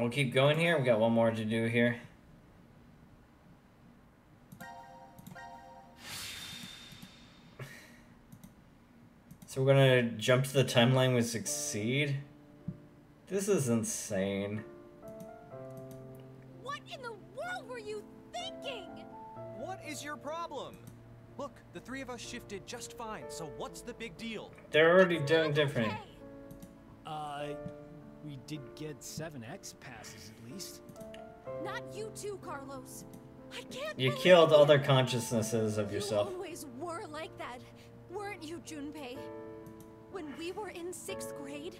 We'll keep going here. We got one more to do here. So we're gonna jump to the timeline we succeed. This is insane. What in the world were you thinking? What is your problem? Look, the three of us shifted just fine, so what's the big deal? They're already doing different. okay. Uh, we did get seven X passes at least. Not you too, Carlos. I can't. You killed other consciousnesses of yourself. You always were like that, weren't you, Junpei? When we were in sixth grade,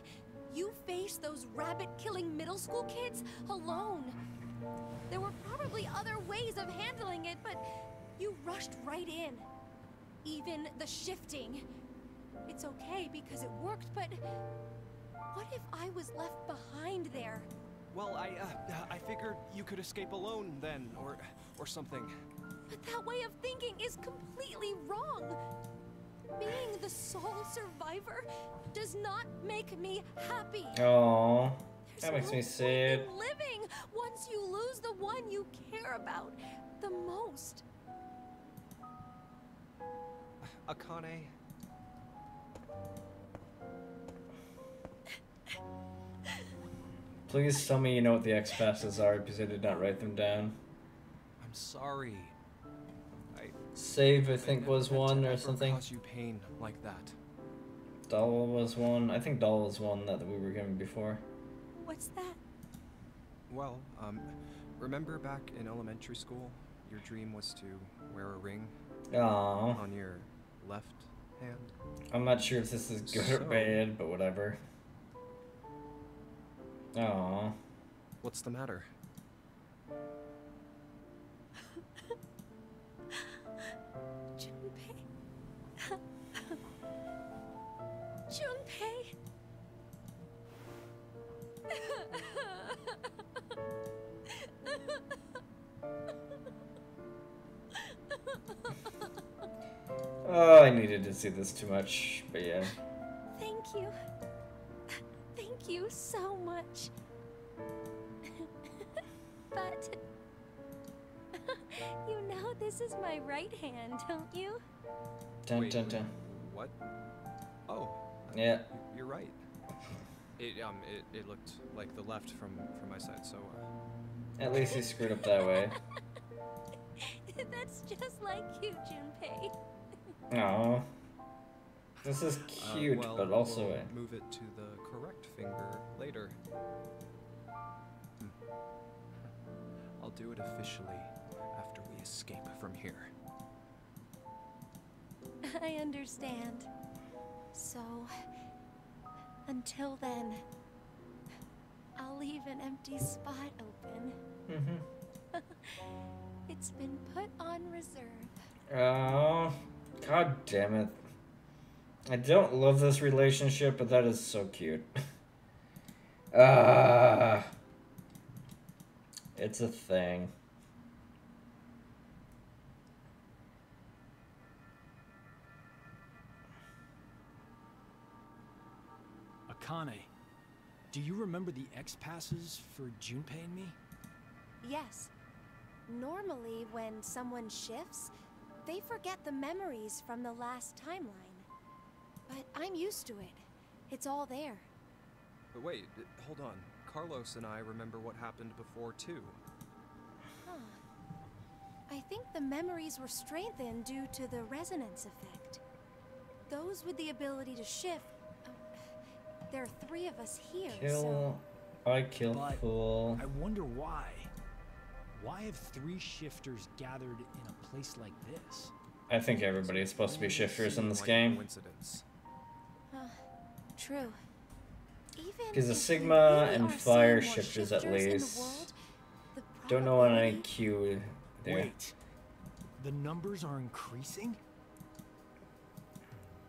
you faced those rabbit-killing middle school kids alone. There were probably other ways of handling it, but you rushed right in. Even the shifting. It's okay because it worked, but what if I was left behind there? Well, I, uh, I figured you could escape alone then, or, or something. But that way of thinking is completely wrong. Being the sole survivor does not make me happy. Oh, that makes no me point sad. in living once you lose the one you care about the most. Akane, Please tell me you know what the X passes are because I did not write them down. I'm sorry. I Save, I I think, never was one or something. Cause you pain like that. Doll was one. I think Doll was one that we were given before. What's that? Well, um, remember back in elementary school, your dream was to wear a ring Aww. on your left hand? I'm not sure if this is good or bad, but whatever. Aww. What's the matter? Junpei. Junpei. Oh, I needed to see this too much, but yeah. Thank you. Thank you so much. (laughs) but (laughs) you know this is my right hand, don't you? Dun Wait. dun dun. What? Oh, Yeah. you're right. It um it, it looked like the left from from my side, so uh, At least he screwed up that way. (laughs) That's just like you, Junpei. Aw. This is uh, cute, well, but also we'll move it to the correct finger later. Hmm. I'll do it officially after we escape from here. (laughs) I understand. So, until then, I'll leave an empty spot open. Mhm. (laughs) It's been put on reserve. Oh, god damn it. I don't love this relationship, but that is so cute. Ah. (laughs) it's a thing. Akane, do you remember the X passes for Junpei and me? Yes. Normally, when someone shifts, they forget the memories from the last timeline. But I'm used to it. It's all there. But wait, hold on. Carlos and I remember what happened before too. Huh. I think the memories were strengthened due to the resonance effect. Those with the ability to shift. uh, there are three of us here, so. Kill. I kill But fool. I wonder why. Why have three shifters gathered in a place like this? I think everybody is supposed to be shifters in this game. Coincidence. Huh. True. Even Because the Sigma really and are Fire shifters at shifters the least world, the Don't know on any probability- Q there. Wait, the numbers are increasing?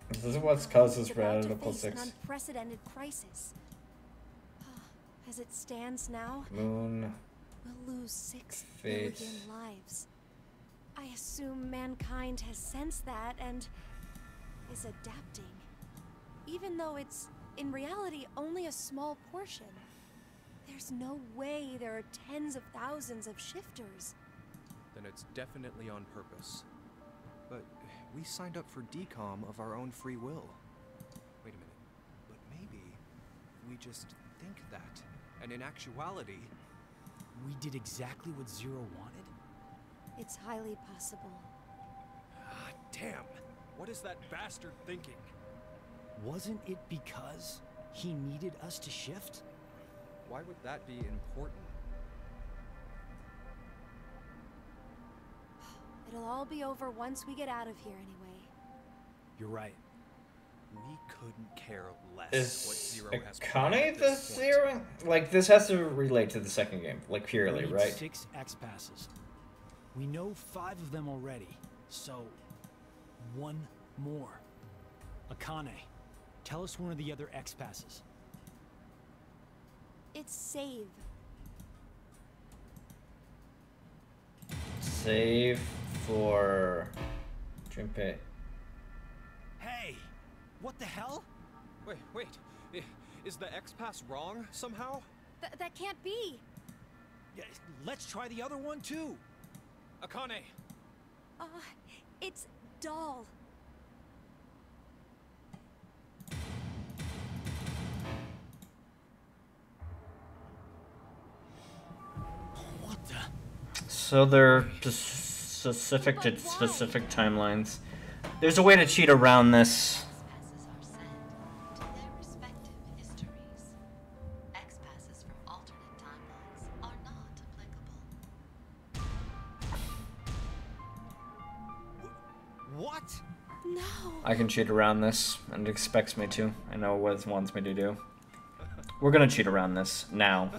This is what causes it's about to radical face an six. unprecedented crisis. Ah, as it stands now, Moon. we'll lose six Fate. billion lives. I assume mankind has sensed that and is adapting. Even though it's, in reality, only a small portion. There's no way there are tens of thousands of shifters. Then it's definitely on purpose. But we signed up for decom of our own free will. Wait a minute. But maybe we just think that. And in actuality, We did exactly what Zero wanted? It's highly possible. ah, damn. What is that bastard thinking? Wasn't it because he needed us to shift? Why would that be important? (sighs) It'll all be over once we get out of here anyway. You're right. We couldn't care less what Is Zero has Akane planned the this point. zero? Like this has to relate to the second game, like purely, need right? Six X passes. We know five of them already, so one more. Akane, tell us one of the other X passes. It's save. Save for Junpei. Hey, what the hell? Wait, wait. Is the X Pass wrong somehow? Th- that can't be. Yeah, Let's try the other one too. Akane! Uh, it's doll. So they're specific to specific timelines. There's a way to cheat around this. X-passes are sent to their respective histories. X-passes from alternate timelines are not applicable. What? No. I can cheat around this, and it expects me to. I know what it wants me to do. We're gonna cheat around this now.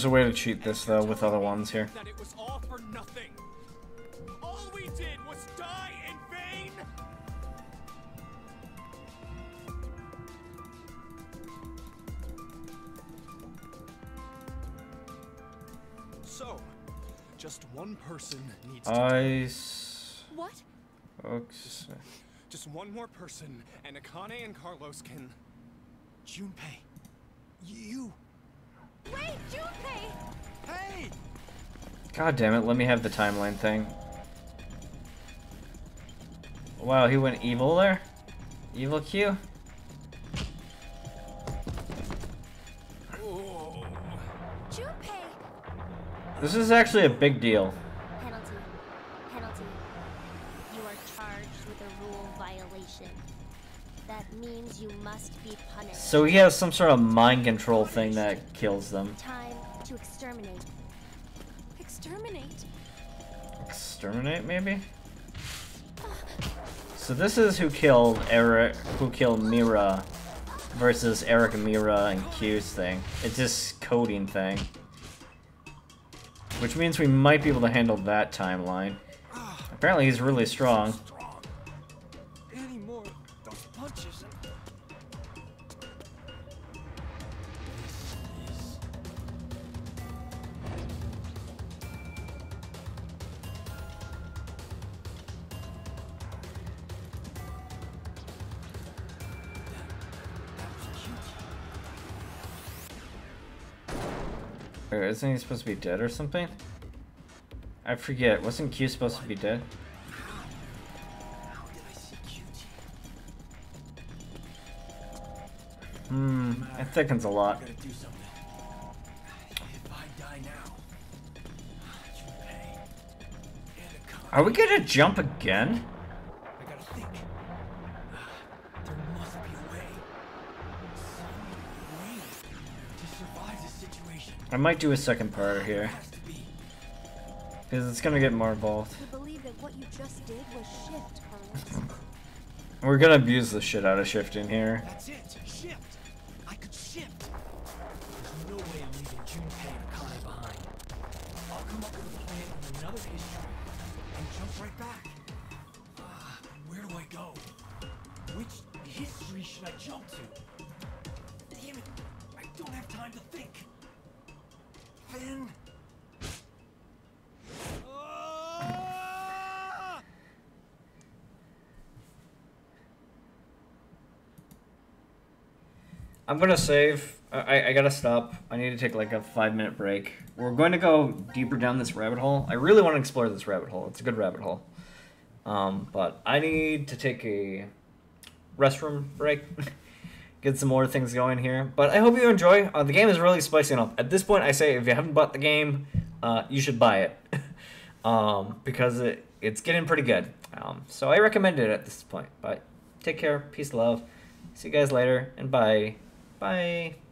There's a way to cheat this though with other ones here. That it was all for nothing. All we did was die in vain. So, just one person needs to Ice. What? Folks. Just one more person, and Akane and Carlos can. Junpei, you. Wait, Junpei! Hey! God damn it, let me have the timeline thing. Wow, he went evil there? Evil Q? This is actually a big deal. So he has some sort of mind control thing that kills them. Time to exterminate. Exterminate? Exterminate, maybe? So this is who killed Eric, who killed Mira versus Eric Mira and Q's thing. It's this coding thing. Which means we might be able to handle that timeline. Apparently he's really strong. Isn't he supposed to be dead or something? I forget. Wasn't Q supposed to be dead? Hmm, it thickens a lot. Are we gonna jump again? Might do a second part here. has to be. Because it's gonna get more involved. We believe that what you just did was shift, Carlos. (laughs) We're gonna abuse the shit out of shifting here. I'm gonna save. I, I gotta stop. I need to take like a five minute break. We're going to go deeper down this rabbit hole. I really want to explore this rabbit hole. It's a good rabbit hole. Um, but I need to take a restroom break. (laughs) get some more things going here. But I hope you enjoy. Uh, the game is really spicing up. At this point, I say if you haven't bought the game, uh, you should buy it (laughs) um, because it, it's getting pretty good. Um, so I recommend it at this point. But take care, peace, love. See you guys later, and bye. Bye.